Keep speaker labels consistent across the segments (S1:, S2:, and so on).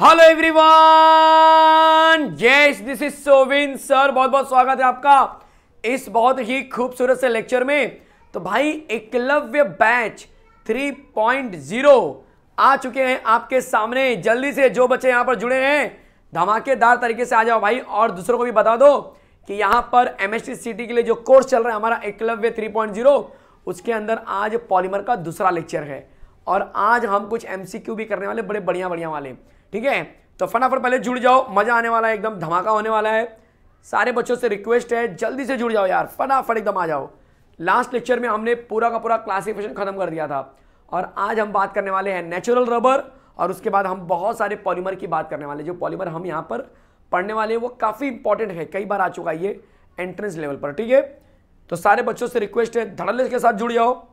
S1: Hello everyone yes this is Sovin sir बहुत बहुत स्वागत है आपका इस बहुत ही खूबसूरत से लेक्चर में। तो भाई, एकलव्य बैच 3.0 आ चुके हैं आपके सामने। जल्दी से जो बच्चे यहाँ पर जुड़े हैं, धमाकेदार तरीके से आ जाओ भाई। और दूसरों को भी बता दो कि यहाँ पर एमएसटी सिटी के लिए जो कोर्स चल रहा है, हमारा एकलव्य 3.0 उसके अंदर आज पॉलीमर का दूसरा लेक्चर है। और आज हम कुछ एमसीक्यू भी करने वाले, बड़े बढ़िया बढ़िया वाले। ठीक है? तो फटाफट पहले जुड़ जाओ, मज़ा आने वाला है, एकदम धमाका होने वाला है। सारे बच्चों से रिक्वेस्ट है, जल्दी से जुड़ जाओ यार, फटाफट एकदम आ जाओ। लास्ट लेक्चर में हमने पूरा का पूरा क्लासिफिकेशन खत्म कर दिया था। और आज हम बात करने वाले हैं नेचुरल रबर और उसके बाद हम बहुत सारे पॉलीमर की बात करने वाले जो पॉलीमर हम यहाँ पर पढ़ने वाले हैं, वो काफ़ी इंपॉर्टेंट है, कई बार आ चुका है ये एंट्रेंस लेवल पर, ठीक है? तो सारे बच्चों से रिक्वेस्ट है, धड़ल्ले के साथ जुड़ जाओ।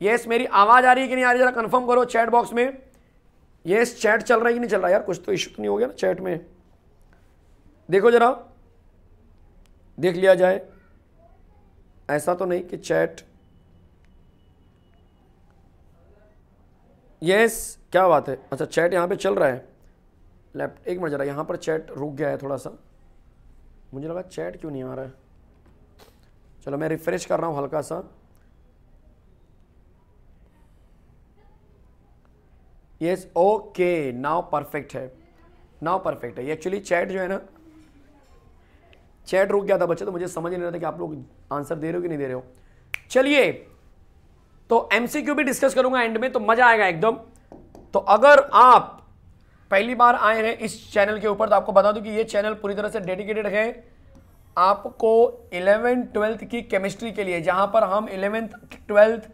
S1: यस मेरी आवाज़ आ रही है कि नहीं आ रही? जरा कन्फर्म करो चैट बॉक्स में। यस चैट चल रहा है कि नहीं चल रहा यार, कुछ तो इश्यू तो नहीं हो गया ना चैट में। देखो जरा, देख लिया जाए। ऐसा तो नहीं कि चैट यस क्या बात है? अच्छा चैट यहाँ पे चल रहा है। लैप एक मिनट जरा, यहाँ पर चैट रुक गया है थोड़ा सा। मुझे लगा चैट क्यों नहीं आ रहा है? चलो, मैं रिफ्रेश कर रहा हूँ हल्का सा। यस ओके नाउ परफेक्ट है। नाउ परफेक्ट है। एक्चुअली चैट जो है ना चैट रुक गया था बच्चे तो मुझे समझ नहीं रहा था कि आप लोग आंसर दे रहे हो कि नहीं दे रहे हो। चलिए तो एमसीक्यू भी डिस्कस करूँगा एंड में तो मज़ा आएगा एकदम। तो अगर आप पहली बार आए हैं इस चैनल के ऊपर तो आपको बता दूँ कि ये चैनल पूरी तरह से डेडिकेटेड है। आपको इलेवेंथ ट्वेल्थ की केमिस्ट्री के लिए, जहाँ पर हम eleventh twelfth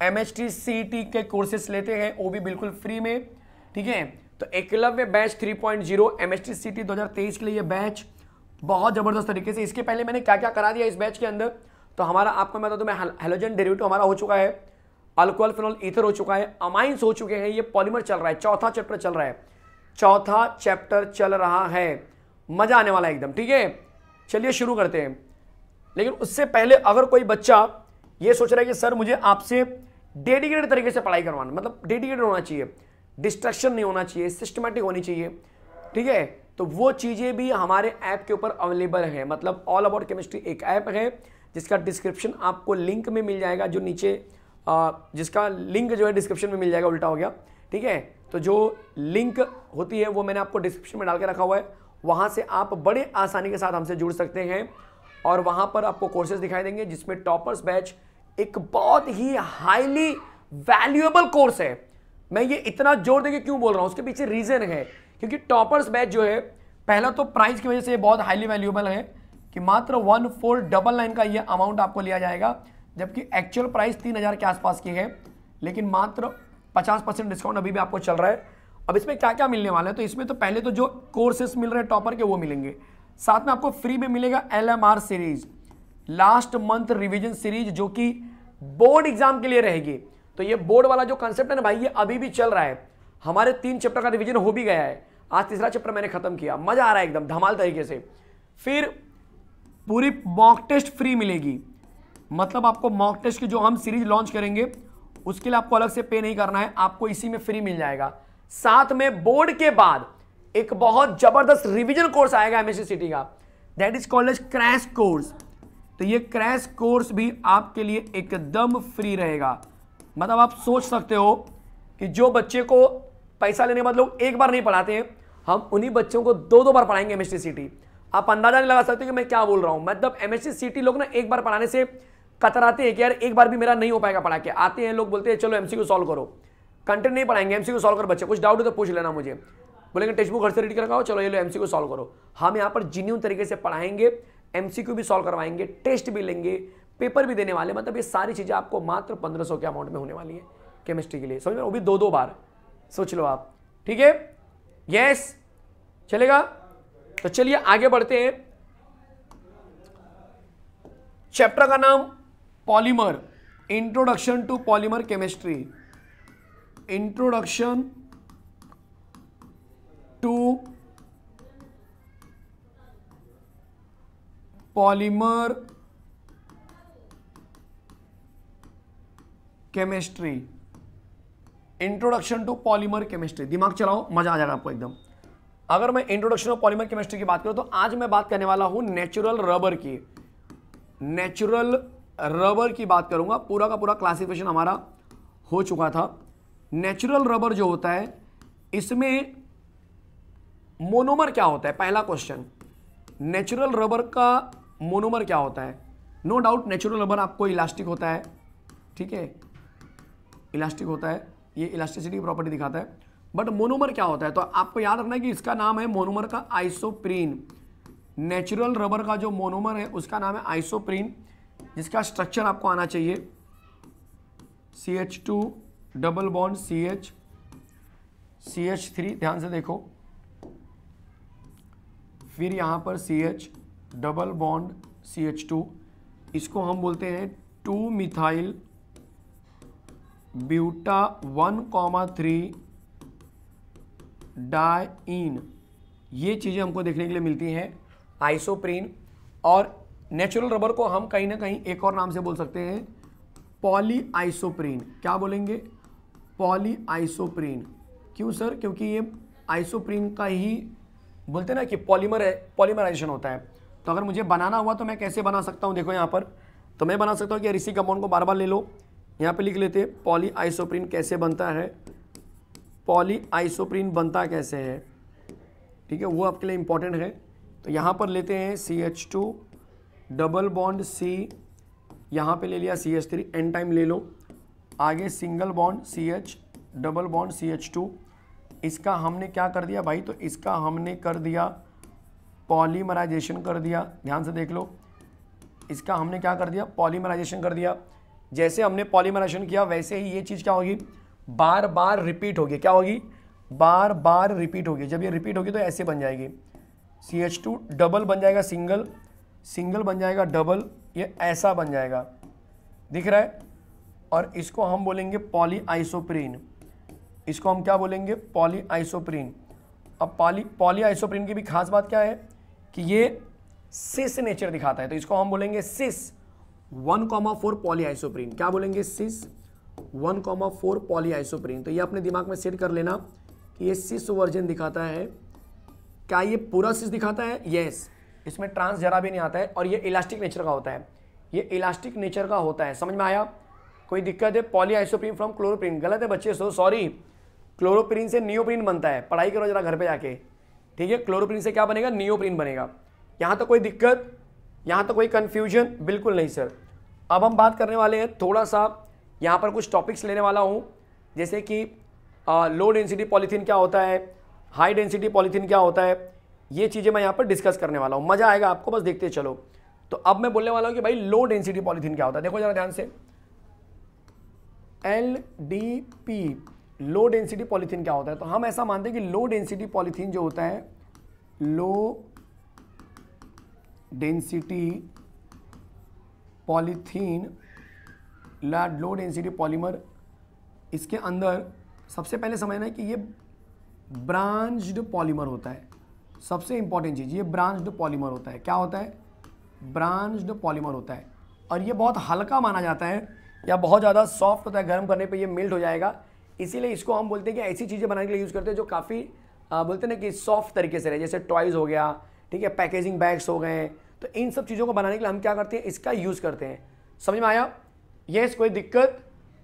S1: M H T C T के कोर्सेस लेते हैं, वो भी बिल्कुल फ्री में, ठीक है? तो Eklavya batch 3.0 M H T C T दो हज़ार तेईस के लिए बैच बहुत ज़बरदस्त तरीके से, इसके पहले मैंने क्या क्या करा दिया इस बैच के अंदर? तो हमारा, आपको मैं बता दूँ, मैं हेलोजन डेरिवेटिव हमारा हो चुका है अल्कोहल फिनॉल ईथर हो चुका है अमाइंस हो चुके हैं, ये पॉलीमर चल रहा है, चौथा चैप्टर चल रहा है। चौथा चैप्टर चल रहा है। मज़ा आने वाला है एकदम, ठीक है? चलिए शुरू करते हैं। लेकिन उससे पहले अगर कोई बच्चा ये सोच रहा है कि सर मुझे आपसे डेडिकेटेड तरीके से पढ़ाई करवाना मतलब डेडिकेटेड होना चाहिए। डिस्ट्रक्शन नहीं होना चाहिए। सिस्टमेटिक होनी चाहिए। ठीक है? तो वो चीज़ें भी हमारे ऐप के ऊपर अवेलेबल है। मतलब ऑल अबाउट केमिस्ट्री एक ऐप है, जिसका डिस्क्रिप्शन आपको लिंक में मिल जाएगा, जो नीचे जिसका लिंक जो है डिस्क्रिप्शन में मिल जाएगा, उल्टा हो गया। ठीक है? तो जो लिंक होती है, वो मैंने आपको डिस्क्रिप्शन में डाल के रखा हुआ है। वहाँ से आप बड़े आसानी के साथ हमसे जुड़ सकते हैं और वहाँ पर आपको कोर्सेज दिखाई देंगे, जिसमें टॉपर्स बैच एक बहुत ही हाईली वैल्यूएबल कोर्स है। मैं ये इतना ज़ोर देके क्यों बोल रहा हूँ? उसके पीछे रीज़न है। क्योंकि टॉपर्स बैच जो है, पहला तो प्राइस की वजह से बहुत हाईली वैल्यूएबल है कि मात्र वन फोर डबल नाइन का ये अमाउंट आपको लिया जाएगा, जबकि एक्चुअल प्राइस तीन हज़ार के आसपास की है, लेकिन मात्र पचास परसेंट डिस्काउंट अभी भी आपको चल रहा है। अब इसमें क्या क्या मिलने वाला है? तो इसमें तो पहले तो जो कोर्सेस मिल रहे हैं टॉपर के, वो मिलेंगे। साथ में आपको फ्री में मिलेगा LMR series last month revision series जो कि बोर्ड एग्ज़ाम के लिए रहेगी। तो ये बोर्ड वाला जो कंसेप्ट है ना भाई, ये अभी भी चल रहा है। हमारे तीन चैप्टर का रिवीजन हो भी गया है। आज तीसरा चैप्टर मैंने खत्म किया। मज़ा आ रहा है एकदम, धमाल तरीके से। फिर पूरी मॉक टेस्ट फ्री मिलेगी। मतलब आपको मॉक टेस्ट की जो हम सीरीज़ लॉन्च करेंगे, उसके लिए आपको अलग से पे नहीं करना है। आपको इसी में फ्री मिल जाएगा। साथ में बोर्ड के बाद एक बहुत ज़बरदस्त रिवीजन कोर्स आएगा एमएससी सिटी का। That is called as crash course तो ये क्रैश कोर्स भी आपके लिए एकदम फ्री रहेगा। मतलब आप सोच सकते हो कि जो बच्चे को पैसा लेने के बाद लोग एक बार नहीं पढ़ाते हैं हम उन्हीं बच्चों को दो दो बार पढ़ाएँगे एमएसटी सिटी आप अंदाज़ा नहीं लगा सकते कि मैं क्या बोल रहा हूँ। मतलब एमएसटी सिटी लोग ना एक बार पढ़ाने से कतराते हैं कि यार एक बार भी मेरा नहीं हो पाएगा पढ़ा के। आते हैं, लोग बोलते हैं, चलो एमसी को सॉल्व करो। कंटेंट नहीं पढ़ाएँगे एमसी को सॉल्व कर बच्चे। कुछ डाउट हो तो पूछ लेना मुझे। बोलेंगे, टेक्स्ट बुक घर से रीड करवाओ, चलो ये लो एमसी को सॉल्व करो। हम यहाँ पर जिन्यून तरीके से पढ़ाएँगे। एमसीक्यू भी सॉल्व करवाएँगे टेस्ट भी लेंगे पेपर भी देने वाले मतलब ये सारी चीज़ें आपको मात्र पंद्रह सौ के अमाउंट में होने वाली है केमिस्ट्री के लिए। समझ में वो भी दो दो बार। सोच लो आप। ठीक है? यस चलेगा? तो चलिए आगे बढ़ते हैं। चैप्टर का नाम polymer introduction to polymer chemistry introduction to polymer chemistry introduction to polymer chemistry दिमाग चलाओ, मज़ा आ जाएगा आपको एकदम। अगर मैं इंट्रोडक्शन ऑफ़ पॉलीमर केमिस्ट्री की बात करूँ तो आज मैं बात करने वाला हूँ नेचुरल रबर की। नेचुरल रबर की बात करूँगा, पूरा का पूरा क्लासिफिकेशन हमारा हो चुका था। नेचुरल रबर जो होता है, इसमें मोनोमर क्या होता है? पहला क्वेश्चन नेचुरल रबर का मोनोमर क्या होता है? नो डाउट नेचुरल रबर आपको इलास्टिक होता है, ठीक है? इलास्टिक होता है, ये इलास्टिसिटी प्रॉपर्टी दिखाता है। बट मोनोमर क्या होता है? तो आपको याद रखना है कि इसका नाम है मोनोमर का आइसोप्रीन नेचुरल रबर का जो मोनोमर है, उसका नाम है आइसोप्रीन जिसका स्ट्रक्चर आपको आना चाहिए। C H two double bond C H C H three ध्यान से देखो। फिर यहाँ पर C H double bond C H two इसको हम बोलते हैं two methyl buta one comma three diene ये चीज़ें हमको देखने के लिए मिलती हैं आइसोप्रीन और नेचुरल रबर को हम कहीं ना कहीं एक और नाम से बोल सकते हैं पॉली आइसोप्रीन क्या बोलेंगे? पॉली आइसोप्रीन क्यों सर? क्योंकि ये आइसोप्रीन का ही बोलते हैं ना कि पॉलीमर पॉलीमराइजेशन होता है। तो अगर मुझे बनाना हुआ तो मैं कैसे बना सकता हूँ? देखो यहाँ पर। तो मैं बना सकता हूँ कि इसी कंपाउंड को बार बार ले लो। यहाँ पे लिख लेते हैं पॉली आइसोप्रीन कैसे बनता है? पॉली आइसोप्रीन बनता कैसे है? ठीक है, वो आपके लिए इंपॉर्टेंट है। तो यहाँ पर लेते हैं C H two double bond C यहाँ पे ले लिया C H three n time ले लो। आगे single bond C H double bond C H two इसका हमने क्या कर दिया भाई? तो इसका हमने कर दिया पॉलीमराइजेशन कर दिया। ध्यान से देख लो। इसका हमने क्या कर दिया? पॉलीमराइजेशन कर दिया। जैसे हमने पॉलीमराइजेशन किया, वैसे ही ये चीज़ क्या होगी? बार बार रिपीट होगी। क्या होगी? बार बार रिपीट होगी। जब ये रिपीट होगी तो ऐसे बन जाएगी। सी एच टू डबल बन जाएगा सिंगल सिंगल बन जाएगा डबल ये ऐसा बन जाएगा। दिख रहा है? और इसको हम बोलेंगे पॉली आइसोप्रीन इसको हम क्या बोलेंगे? पॉली आइसोप्रीन अब पॉली पॉली आइसोप्रीन की भी खास बात क्या है? कि ये सिस नेचर दिखाता है। तो इसको हम बोलेंगे cis one comma four poly isoprene क्या बोलेंगे cis one comma four poly isoprene तो ये अपने दिमाग में सेट कर लेना कि ये सिस वर्जन दिखाता है। क्या ये पूरा सिस दिखाता है? यस इसमें ट्रांस जरा भी नहीं आता है और ये इलास्टिक नेचर का होता है। ये इलास्टिक नेचर का होता है। समझ में आया? कोई दिक्कत है? पॉली आइसोप्रीन फ्रॉम क्लोरोप्रीन गलत है बच्चे, सो सॉरी क्लोरोप्रीन से नियोप्रीन बनता है। पढ़ाई करो जरा घर पे जाके। ठीक है? क्लोरोप्रीन से क्या बनेगा? नियोप्रीन बनेगा। यहाँ तो कोई दिक्कत, यहाँ तो कोई कन्फ्यूज़न बिल्कुल नहीं सर अब हम बात करने वाले हैं थोड़ा सा, यहाँ पर कुछ टॉपिक्स लेने वाला हूँ। जैसे कि लो डेंसिटी पॉलीथीन क्या होता है? हाई डेंसिटी पॉलीथीन क्या होता है? ये चीज़ें मैं यहाँ पर डिस्कस करने वाला हूँ। मज़ा आएगा आपको, बस देखते चलो। तो अब मैं बोलने वाला हूँ कि भाई लो डेंसिटी पॉलीथीन क्या होता है? देखो जरा ध्यान से। L D P low density polythene क्या होता है? तो हम ऐसा मानते हैं कि लो डेंसिटी पॉलीथीन जो होता है, लो डेंसिटी पॉलीथीन ला लो डेंसिटी पॉलीमर इसके अंदर सबसे पहले समझना है कि ये ब्रांच्ड पॉलीमर होता है। सबसे इंपॉर्टेंट चीज़, ये ब्रांच्ड पॉलीमर होता है। क्या होता है? ब्रांच्ड पॉलीमर होता है। और ये बहुत हल्का माना जाता है या बहुत ज़्यादा सॉफ्ट होता है, गर्म करने पे ये मिल्ट हो जाएगा। इसीलिए इसको हम बोलते हैं कि ऐसी चीज़ें बनाने के लिए यूज़ करते हैं जो काफ़ी बोलते हैं ना कि सॉफ्ट तरीके से रहे, जैसे टॉयज़ हो गया, ठीक है पैकेजिंग बैग्स हो गए तो इन सब चीज़ों को बनाने के लिए हम क्या करते हैं, इसका यूज़ करते हैं। समझ में आया? येस कोई दिक्कत,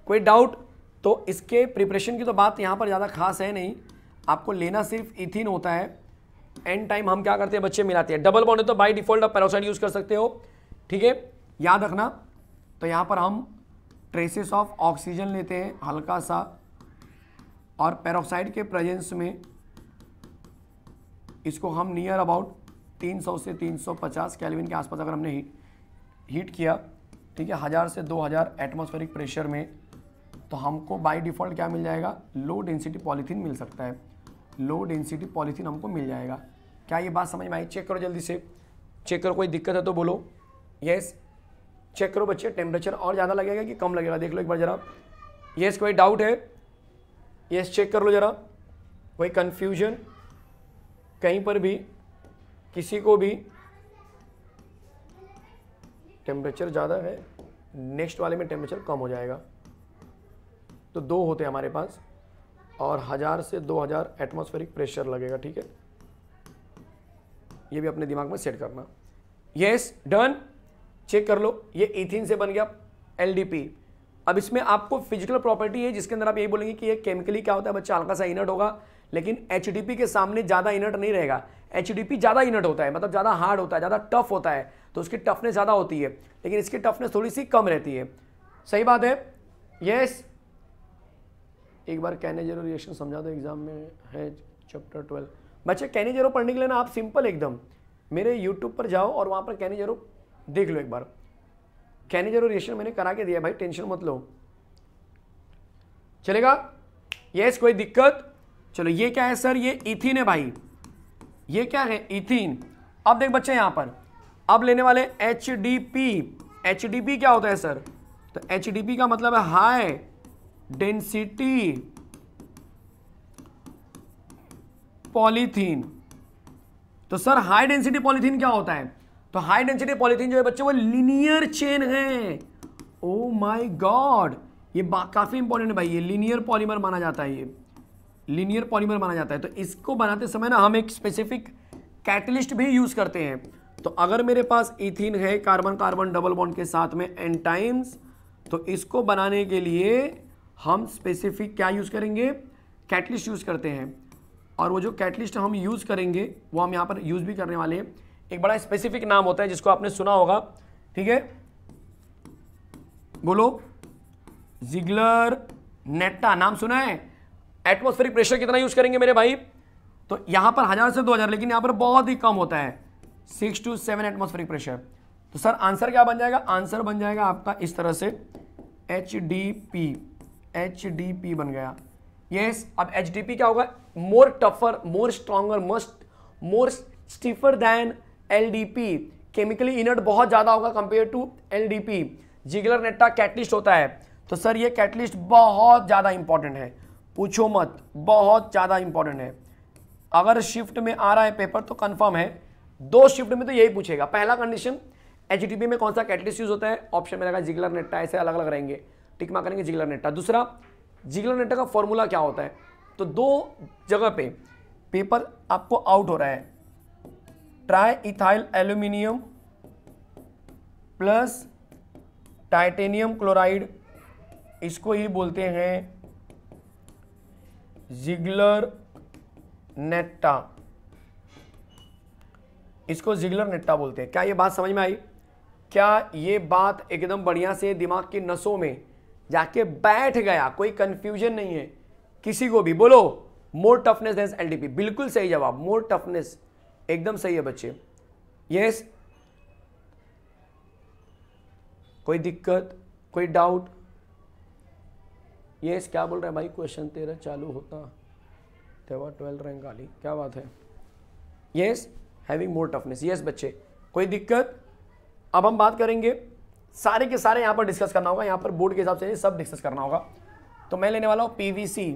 S1: कोई डाउट तो इसके प्रिपरेशन की तो बात यहाँ पर ज़्यादा खास है नहीं। आपको लेना सिर्फ़ इथिन होता है। एंड टाइम हम क्या करते हैं, बच्चे मिलाते हैं। डबल बॉन्ड है तो बाई डिफ़ॉल्ट आप पैरोक्साइड यूज़ कर सकते हो, ठीक है? याद रखना तो यहाँ पर हम ट्रेसेस ऑफ़ ऑक्सीजन लेते हैं, हल्का सा। और पेरोक्साइड के प्रेजेंस में इसको हम नियर अबाउट 300 से 350 कैलविन के आसपास अगर हमने हीट हीट किया, ठीक है, हज़ार से 2000 एटमॉस्फेरिक प्रेशर में तो हमको बाय डिफ़ॉल्ट क्या मिल जाएगा? लो डेंसिटी पॉलीथीन मिल सकता है। लो डेंसिटी पॉलीथीन हमको मिल जाएगा। क्या ये बात समझ में आई? चेक करो जल्दी से। चेक करो, कोई दिक्कत है तो बोलो। यस चेक करो बच्चे टेम्परेचर और ज़्यादा लगेगा कि कम लगेगा? देख लो एक बार ज़रा। यस कोई डाउट है? यस चेक कर लो ज़रा। कोई कन्फ्यूज़न कहीं पर भी, किसी को भी टेम्परेचर ज़्यादा है नेक्स्ट वाले में टेम्परेचर कम हो जाएगा। तो दो होते हैं हमारे पास, और हज़ार से दो हज़ार एटमॉस्फेरिक प्रेशर लगेगा, ठीक है? ये भी अपने दिमाग में सेट करना। यस डन चेक कर लो। ये इथिन से बन गया एलडीपी अब इसमें आपको फ़िज़िकल प्रॉपर्टी है, जिसके अंदर आप यही बोलेंगे कि ये केमिकली क्या होता है, बच्चा हल्का सा इनर्ट होगा, लेकिन एचडीपी के सामने ज़्यादा इनर्ट नहीं रहेगा। एचडीपी ज़्यादा इनर्ट होता है मतलब ज़्यादा हार्ड होता है, ज़्यादा टफ होता है तो उसकी टफनेस ज़्यादा होती है, लेकिन इसकी टफनेस थोड़ी सी कम रहती है। सही बात है? यस एक बार कैने ज़ीरो रिएक्शन समझा दो एग्ज़ाम में है चैप्टर ट्वेल्व बच्चे कैने ज़ीरो पढ़ने के लिए ना, आप सिंपल एकदम। मेरे यूट्यूब पर जाओ और वहाँ पर कैने ज़ीरो देख लो एक बार। कैने ज़ीरो रिएक्शन मैंने करा के दिया भाई टेंशन मत लो। चलेगा? यस कोई दिक्कत? चलो, ये क्या है सर ये इथिन है भाई। ये क्या है? इथिन अब देख बच्चे यहाँ पर। अब लेने वाले H D P H D P क्या होता है सर तो एच डी पी का मतलब है हाई डेंसिटी पॉलीथीन तो सर हाई डेंसिटी पॉलीथीन क्या होता है? तो हाई डेंसिटी पॉलीथीन जो है बच्चे, वो लिनियर चेन है। ओ माय गॉड ये काफ़ी इंपॉर्टेंट है भाई, ये लिनियर पॉलीमर माना जाता है ये। लिनियर पॉलीमर माना जाता है। तो इसको बनाते समय ना हम एक स्पेसिफिक कैटलिस्ट भी यूज़ करते हैं। तो अगर मेरे पास इथिन है कार्बन कार्बन डबल बॉन्ड के साथ में एन टाइम्स तो इसको बनाने के लिए हम स्पेसिफिक क्या यूज़ करेंगे? कैटलिस्ट यूज़ करते हैं। और वो जो कैटलिस्ट हम यूज़ करेंगे, वो हम यहाँ पर यूज़ भी करने वाले हैं। एक बड़ा स्पेसिफिक नाम होता है जिसको आपने सुना होगा। ठीक है? बोलो। जिगलर नेटा नाम सुना है? एटमोस्फेरिक प्रेशर कितना यूज़ करेंगे मेरे भाई? तो यहाँ पर हज़ार से दो हज़ार लेकिन यहाँ पर बहुत ही कम होता है। Six two seven atmospheric pressure तो सर आंसर क्या बन जाएगा? आंसर बन जाएगा आपका इस तरह से। H D P H D P बन गया। यस yes, अब एच डी पी क्या होगा? More tougher more stronger must more stiffer than L D P chemically inert बहुत ज़्यादा होगा compare to L D P Ziegler Natta catalyst होता है। तो सर, ये कैटलिस्ट बहुत ज़्यादा इंपॉर्टेंट है। पूछो मत, बहुत ज़्यादा इंपॉर्टेंट है। अगर शिफ्ट में आ रहा है पेपर तो कंफर्म है। दो शिफ्ट में तो यही पूछेगा। पहला कंडीशन एच में कौन सा कैटलिस्ट यूज़ होता है? ऑप्शन में रहेगा जिगलर नेट्टा, ऐसे अलग अलग रहेंगे। टिक मार करेंगे जिगलर नेट्टा। दूसरा, जिगलर नेट्टा का फॉर्मूला क्या होता है? तो दो जगह पे पेपर आपको आउट हो रहा है। Tri ethyl aluminium plus titanium chloride, इसको ही बोलते हैं जिगलर नेट्टा। इसको जिगलर नेट्टा बोलते हैं। क्या ये बात समझ में आई? क्या ये बात एकदम बढ़िया से दिमाग की नसों में जाके बैठ गया? कोई कंफ्यूजन नहीं है। किसी को भी। बोलो मोर टफनेस एज एलडीपी बिल्कुल सही जवाब। मोर टफनेस एकदम सही है बच्चे। यस कोई दिक्कत, कोई डाउट यस क्या बोल रहे हैं भाई? क्वेश्चन तेरह चालू होता। तेवा ट्वेल्व रैंक वाली। क्या बात है? Yes having more toughness yes बच्चे, कोई दिक्कत? अब हम बात करेंगे। सारे के सारे यहाँ पर डिस्कस करना होगा। यहाँ पर बोर्ड के हिसाब से सब डिस्कस करना होगा। तो मैं लेने वाला हूँ पीवीसी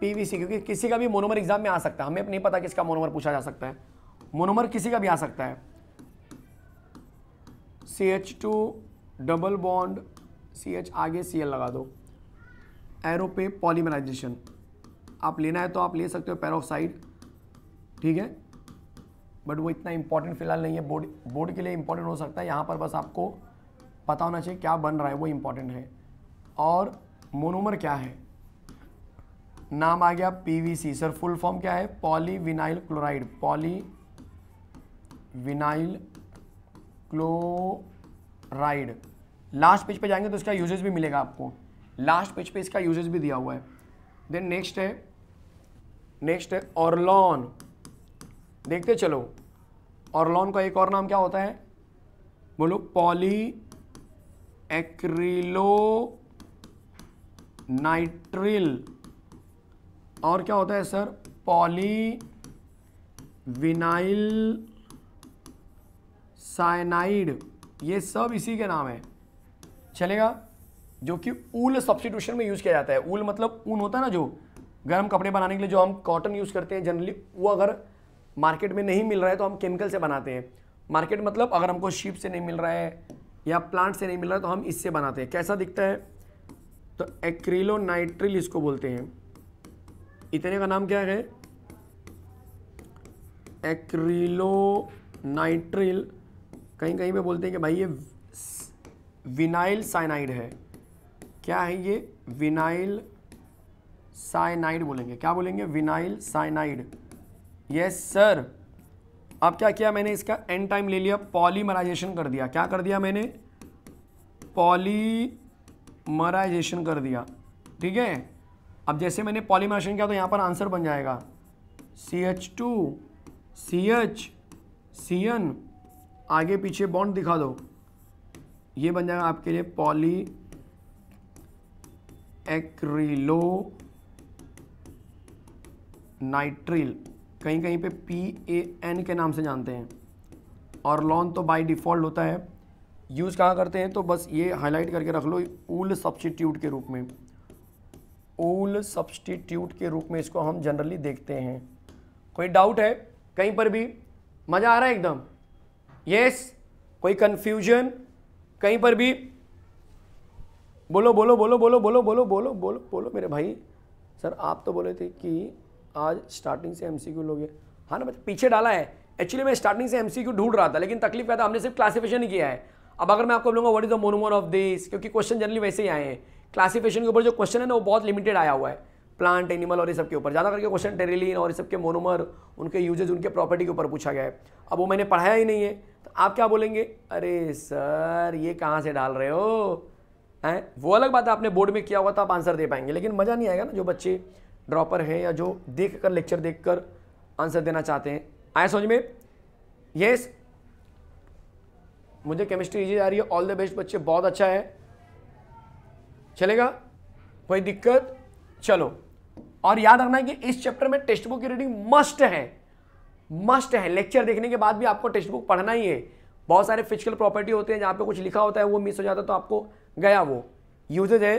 S1: पीवीसी, क्योंकि किसी का भी मोनोमर एग्ज़ाम में आ सकता है। हमें नहीं पता किसका मोनोमर पूछा जा सकता है। मोनोमर किसी का भी आ सकता है। C H two double bond C H आगे सी एल लगा दो। एरो पे पॉलीमराइजेशन आप लेना है तो आप ले सकते हो पैरोक्साइड ठीक है? बट वो इतना इंपॉर्टेंट फ़िलहाल नहीं है। बोर्ड बोर्ड के लिए इंपॉर्टेंट हो सकता है। यहाँ पर बस आपको पता होना चाहिए क्या बन रहा है। वो इंपॉर्टेंट है। और मोनोमर क्या है? नाम आ गया पीवीसी। सर, फुल फॉर्म क्या है? Poly vinyl chloride. Poly vinyl chloride. Last page पे जाएँगे तो इसका यूजेज भी मिलेगा आपको। लास्ट पेज पे इसका यूजेज भी दिया हुआ है। देन नेक्स्ट है नेक्स्ट है ऑर्लॉन। देखते चलो। ऑर्लॉन का एक और नाम क्या होता है? बोलो पॉली एक्रिलो नाइट्रिल। और क्या होता है, सर? पॉली विनाइल साइनाइड ये सब इसी के नाम है। चलेगा? जो कि ऊल सब्सटीट्यूशन में यूज़ किया जाता है। ऊल मतलब ऊन होता है ना, जो गर्म कपड़े बनाने के लिए जो हम कॉटन यूज़ करते हैं जनरली, वो अगर मार्केट में नहीं मिल रहा है तो हम केमिकल से बनाते हैं। मार्केट मतलब अगर हमको शीप से नहीं मिल रहा है या प्लांट से नहीं मिल रहा है तो हम इससे बनाते हैं। कैसा दिखता है? तो एक्रिलो नाइट्रिल इसको बोलते हैं। इतने का नाम क्या है? एक्रिलो नाइट्रिल कहीं कहीं पे बोलते हैं कि भाई ये विनाइल साइनाइड है। क्या है ये? विनाइल साइनाइड बोलेंगे। क्या बोलेंगे? Vinyl cyanide. यस सर अब क्या किया मैंने इसका? एन टाइम ले लिया पॉलीमराइजेशन कर दिया। क्या कर दिया मैंने? पॉलीमराइजेशन कर दिया। ठीक है? अब जैसे मैंने पॉलीमराइजेशन किया तो यहाँ पर आंसर बन जाएगा। C H two C H C N आगे पीछे बॉन्ड दिखा दो। ये बन जाएगा आपके लिए पॉली एक्रिलो नाइट्रिल कहीं कहीं पे पी ए एन के नाम से जानते हैं। और लॉन तो बाय डिफ़ॉल्ट होता है। यूज़ कहाँ करते हैं? तो बस ये हाईलाइट करके रख लो, ऊल सब्सटीट्यूट के रूप में। ऊल सब्सटीट्यूट के रूप में इसको हम जनरली देखते हैं। कोई डाउट है? कहीं पर भी? मज़ा आ रहा है एकदम। यस कोई कंफ्यूजन कहीं पर भी? बोलो बोलो बोलो बोलो बोलो बोलो बोलो बोलो बोलो मेरे भाई। सर, आप तो बोले थे कि आज स्टार्टिंग से एमसीक्यू लोगे। हाँ ना पीछे डाला है। एक्चुअली मैं स्टार्टिंग से एमसीक्यू ढूंढ रहा था, लेकिन तकलीफ़ क्या था? हमने सिर्फ़ क्लासिफिकेशन ही किया है। अब अगर मैं आपको बोलूँगा what is the monomer of this क्योंकि क्वेश्चन जनरली वैसे ही आए हैं। क्लासिफिकेशन के ऊपर जो क्वेश्चन है ना, वो बहुत लिमिटेड आया हुआ है। प्लांट एनिमल और ये सब के ऊपर। ज़्यादा करके क्वेश्चन टेरिलीन और ये सब के मोनोमर उनके यूजेज उनके प्रॉपर्टी के ऊपर पूछा गया है। अब वो मैंने पढ़ाया ही नहीं है। तो आप क्या बोलेंगे? अरे सर, ये कहाँ से डाल रहे हो? हैं? वो अलग बात है, आपने बोर्ड में किया हुआ तो आप आंसर दे पाएँगे। लेकिन मज़ा नहीं आएगा ना, जो बच्चे ड्रॉपर हैं या जो देख कर लेक्चर देख कर आंसर देना चाहते हैं। आए समझ में? यस मुझे केमिस्ट्री इजी आ रही है। ऑल द बेस्ट बच्चे, बहुत अच्छा है। चलेगा? कोई दिक्कत? चलो। और याद रखना है कि इस चैप्टर में टेक्स्ट बुक की रीडिंग मस्ट है। मस्ट है। लेक्चर देखने के बाद भी आपको टेक्स्ट बुक पढ़ना ही है। बहुत सारे फ़िज़िकल प्रॉपर्टी होते हैं जहाँ पे कुछ लिखा होता है, वो मिस हो जाता है तो आपको गया वो। यूजेज है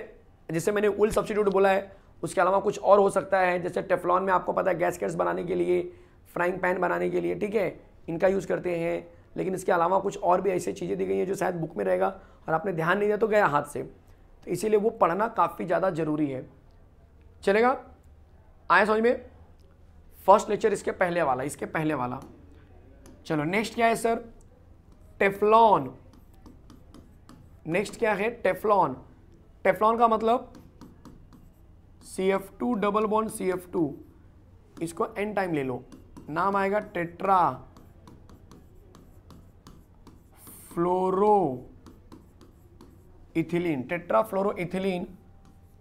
S1: जिससे मैंने उल सब्सिट्यूट बोला है। उसके अलावा कुछ और हो सकता है, जैसे टेफ्लॉन में आपको पता है गैस कैट्स बनाने के लिए फ्राइंग पैन बनाने के लिए, ठीक है? इनका यूज़ करते हैं। लेकिन इसके अलावा कुछ और भी ऐसी चीज़ें दी गई हैं जो शायद बुक में रहेगा और आपने ध्यान नहीं दिया तो गया हाथ से। तो इसीलिए वो पढ़ना काफ़ी ज़्यादा ज़रूरी है। चलेगा? आया समझ में? फ़र्स्ट लेक्चर इसके पहले वाला, इसके पहले वाला। चलो नेक्स्ट क्या है सर टेफ्लॉन नेक्स्ट क्या है? टेफ्लॉन टेफ्लॉन का मतलब C F two double bond C F two इसको एन टाइम ले लो। नाम आएगा tetra. Fluoro ethylene tetra fluoro ethylene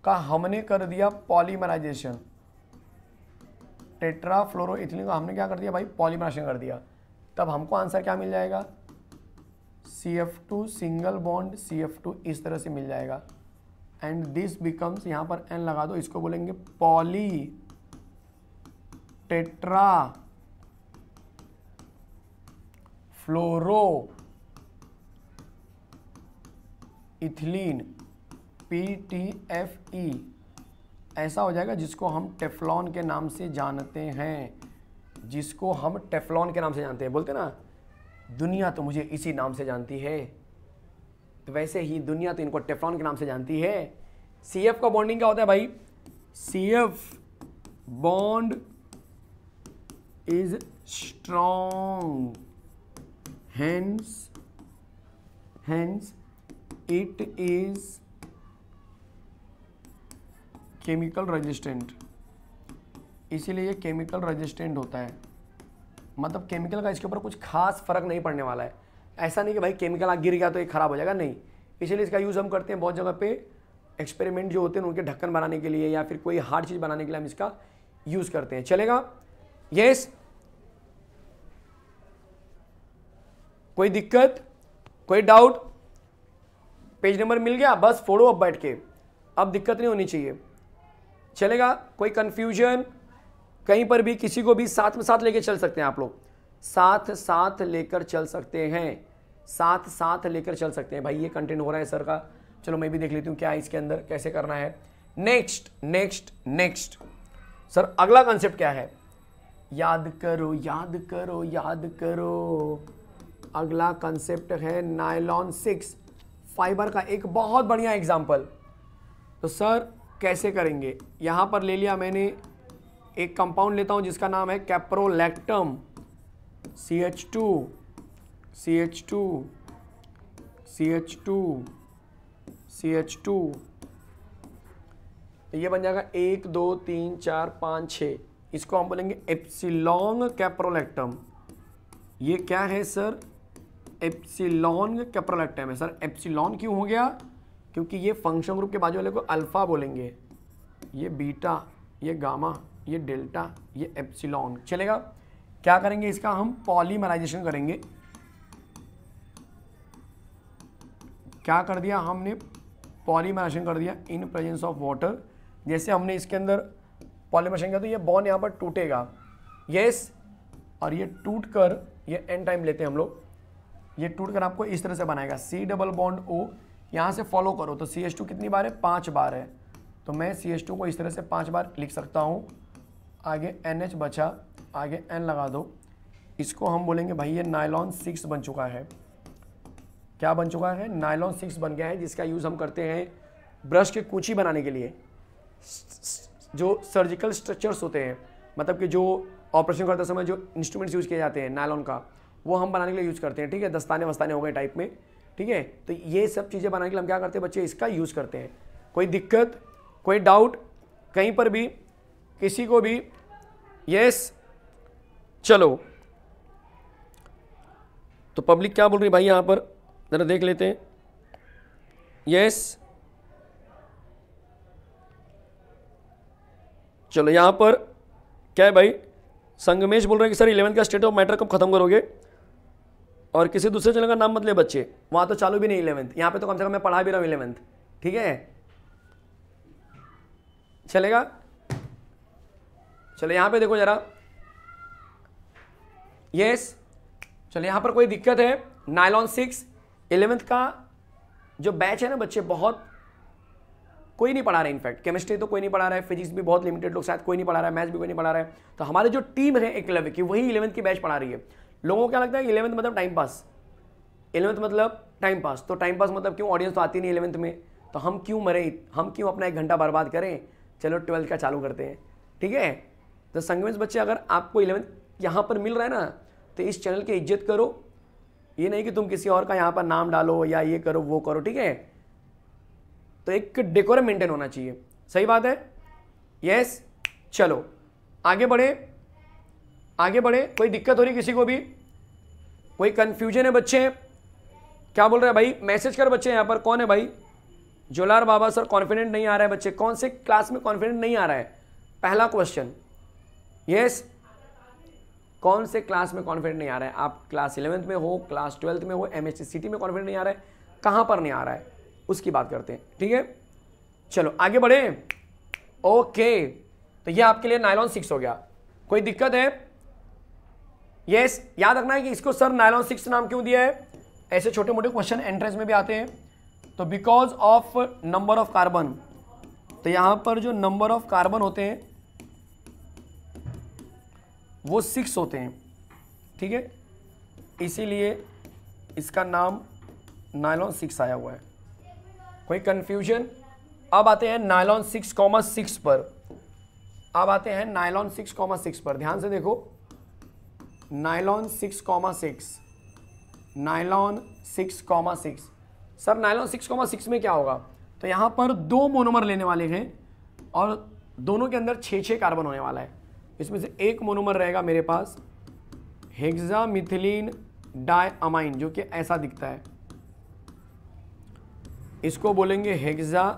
S1: का हमने कर दिया पॉलीमराइजेशन टेट्रा फ्लोरो इथिलीन का हमने क्या कर दिया भाई? पॉलीमराइजेशन कर दिया। तब हमको आंसर क्या मिल जाएगा? C F two single bond C F two इस तरह से मिल जाएगा। एंड दिस बिकम्स यहाँ पर एन लगा दो, इसको बोलेंगे poly tetra fluoro ethylene, P T F E, ऐसा हो जाएगा जिसको हम टेफ्लॉन के नाम से जानते हैं। जिसको हम टेफ्लॉन के नाम से जानते हैं। बोलते ना, दुनिया तो मुझे इसी नाम से जानती है। तो वैसे ही दुनिया तो इनको टेफ्लॉन के नाम से जानती है। सी एफ़ का बॉन्डिंग क्या होता है भाई? C F bond is strong. Hence hence it is chemical resistant इसीलिए ये केमिकल रेजिस्टेंट होता है। मतलब केमिकल का इसके ऊपर कुछ खास फ़र्क नहीं पड़ने वाला है। ऐसा नहीं कि भाई केमिकल आ गिर गया तो ये खराब हो जाएगा, नहीं। इसीलिए इसका यूज़ हम करते हैं बहुत जगह पे एक्सपेरिमेंट जो होते हैं उनके ढक्कन बनाने के लिए या फिर कोई हार्ड चीज़ बनाने के लिए हम इसका यूज़ करते हैं। चलेगा? यस कोई दिक्कत? कोई डाउट पेज नंबर मिल गया, बस फोड़ो अब बैठ के। अब दिक्कत नहीं होनी चाहिए। चलेगा, कोई कंफ्यूजन कहीं पर भी किसी को भी साथ में साथ लेके चल सकते हैं आप लोग। साथ साथ लेकर चल सकते हैं। साथ साथ लेकर चल सकते हैं। भाई, ये कंटेंट हो रहा है सर का। चलो, मैं भी देख लेती हूँ क्या इसके अंदर, कैसे करना है। नेक्स्ट नेक्स्ट नेक्स्ट सर अगला कॉन्सेप्ट क्या है? याद करो याद करो याद करो। अगला कंसेप्ट है नायलॉन सिक्स फाइबर का एक बहुत बढ़िया एग्ज़ाम्पल तो सर, कैसे करेंगे? यहाँ पर ले लिया मैंने एक कंपाउंड लेता हूँ जिसका नाम है caprolactam. C H two C H two C H two C H two ये बन जाएगा एक, दो, तीन, चार, पाँच छः इसको हम बोलेंगे एप्सिलोंग कैप्रोलैक्टम। ये क्या है सर? एप्सिलॉन कैपिटल कैप्रोलेक्टम है? सर, एप्सिलॉन क्यों हो गया? क्योंकि ये फ़ंक्शन ग्रुप के बाजू वाले को अल्फ़ा बोलेंगे। ये बीटा ये गामा ये डेल्टा ये एप्सिलॉन चलेगा? क्या करेंगे इसका हम? पॉलीमराइजेशन करेंगे। क्या कर दिया? हमने पॉलीमराइजेशन कर दिया इन प्रेजेंस ऑफ़ वाटर जैसे हमने इसके अंदर पॉलीमराइजेशन किया तो ये बॉन्ड यहाँ पर टूटेगा। यस और ये टूट कर ये एंड टाइम लेते हैं हम लोग। ये टूट कर आपको इस तरह से बनाएगा। सी डबल बॉन्ड ओ यहाँ से फॉलो करो। तो सी एच टू कितनी बार है? पाँच बार है। तो मैं सी एच टू को इस तरह से पाँच बार लिख सकता हूँ। आगे एन एच बचा, आगे एन लगा दो। इसको हम बोलेंगे भाई ये नायलॉन सिक्स बन चुका है। क्या बन चुका है? नायलॉन सिक्स बन गया है, जिसका यूज़ हम करते हैं ब्रश के कूची बनाने के लिए। जो सर्जिकल स्ट्रक्चर्स होते हैं मतलब कि जो ऑपरेशन करते समय जो इंस्ट्रूमेंट्स यूज़ किए जाते हैं नायलॉन का वो हम बनाने के लिए यूज़ करते हैं, ठीक है? दस्ताने वस्ताने हो गए टाइप में, ठीक है? तो ये सब चीज़ें बनाने के लिए हम क्या करते हैं बच्चे? इसका यूज़ करते हैं। कोई दिक्कत, कोई डाउट कहीं पर भी, किसी को भी यस चलो। तो पब्लिक क्या बोल रही भाई यहाँ पर? ज़रा देख लेते हैं। यस चलो यहाँ पर क्या है भाई? संगमेश बोल रहे हैं कि, सर इलेवंथ का स्टेट ऑफ़ मैटर कब खत्म करोगे? और किसी दूसरे चैनल का नाम मत ले बच्चे। वहाँ तो चालू भी नहीं इलेवंथ। यहाँ पे तो कम से कम मैं पढ़ा भी रहा हूँ इलेवंथ। ठीक है? चलेगा? चलो, यहाँ पे देखो जरा। यस चलो, यहाँ पर कोई दिक्कत है? नाइलॉन सिक्स इलेवेंथ का जो बैच है ना बच्चे, बहुत कोई नहीं पढ़ा रहा इनफैक्ट केमिस्ट्री तो कोई नहीं पढ़ा रहा है फिजिक्स भी बहुत लिमिटेड लोग शायद कोई नहीं पढ़ा रहा है मैथ्स भी कोई नहीं पढ़ा रहा है। तो हमारे जो टीम है एकलव्य की, वही इलेवंथ की बैच पढ़ा रही है। लोगों को क्या लगता है इलेवंथ मतलब टाइम पास इलेवंथ मतलब टाइम पास तो टाइम पास मतलब क्यों ऑडियंस तो आती नहीं इलेवंथ में? तो हम क्यों मरे? हम क्यों अपना एक घंटा बर्बाद करें? चलो ट्वेल्थ का चालू करते हैं। ठीक है? तो संगमेश बच्चे, अगर आपको इलेवंथ यहाँ पर मिल रहा है ना तो इस चैनल की इज़्ज़त करो। ये नहीं कि तुम किसी और का यहाँ पर नाम डालो या ये करो, वो करो। ठीक है? तो एक डेकोरम मेंटेन होना चाहिए। सही बात है? यस चलो। आगे बढ़े। आगे बढ़े, कोई दिक्कत हो रही किसी को भी? कोई कंफ्यूजन है बच्चे? क्या बोल रहे हैं भाई? मैसेज कर बच्चे यहाँ पर, कौन है भाई? जोलार बाबा सर कॉन्फिडेंट नहीं आ रहा है बच्चे। कौन से क्लास में कॉन्फिडेंट नहीं आ रहा है? पहला क्वेश्चन यस कौन से क्लास में कॉन्फिडेंट नहीं आ रहा है? आप क्लास इलेवेंथ में हो क्लास ट्वेल्थ में हो एम में कॉन्फिडेंट नहीं आ रहा है? कहाँ पर नहीं आ रहा है? उसकी बात करते हैं, ठीक है? चलो, आगे बढ़े। ओके तो ये आपके लिए नायलॉन सिक्स हो गया। कोई दिक्कत है? यस याद रखना है कि इसको सर नाइलॉन सिक्स नाम क्यों दिया है? ऐसे छोटे मोटे क्वेश्चन एंट्रेंस में भी आते हैं। तो because of number of carbon तो यहाँ पर जो नंबर ऑफ़ कार्बन होते हैं, वो सिक्स होते हैं। ठीक है? इसीलिए इसका नाम नाइलॉन सिक्स आया हुआ है। कोई कंफ्यूजन अब आते हैं नाइलॉन सिक्स कॉमा सिक्स पर। अब आते हैं नाइलॉन सिक्स कॉमा सिक्स पर। ध्यान से देखो। Nylon six comma six. Nylon six comma six. Sir nylon six comma six में क्या होगा? तो यहाँ पर दो मोनोमर लेने वाले हैं और दोनों के अंदर छः छः कार्बन होने वाला है। इसमें से एक मोनोमर रहेगा मेरे पास हेक्सा मिथिलीन डाई अमाइन जो कि ऐसा दिखता है। इसको बोलेंगे हेक्सा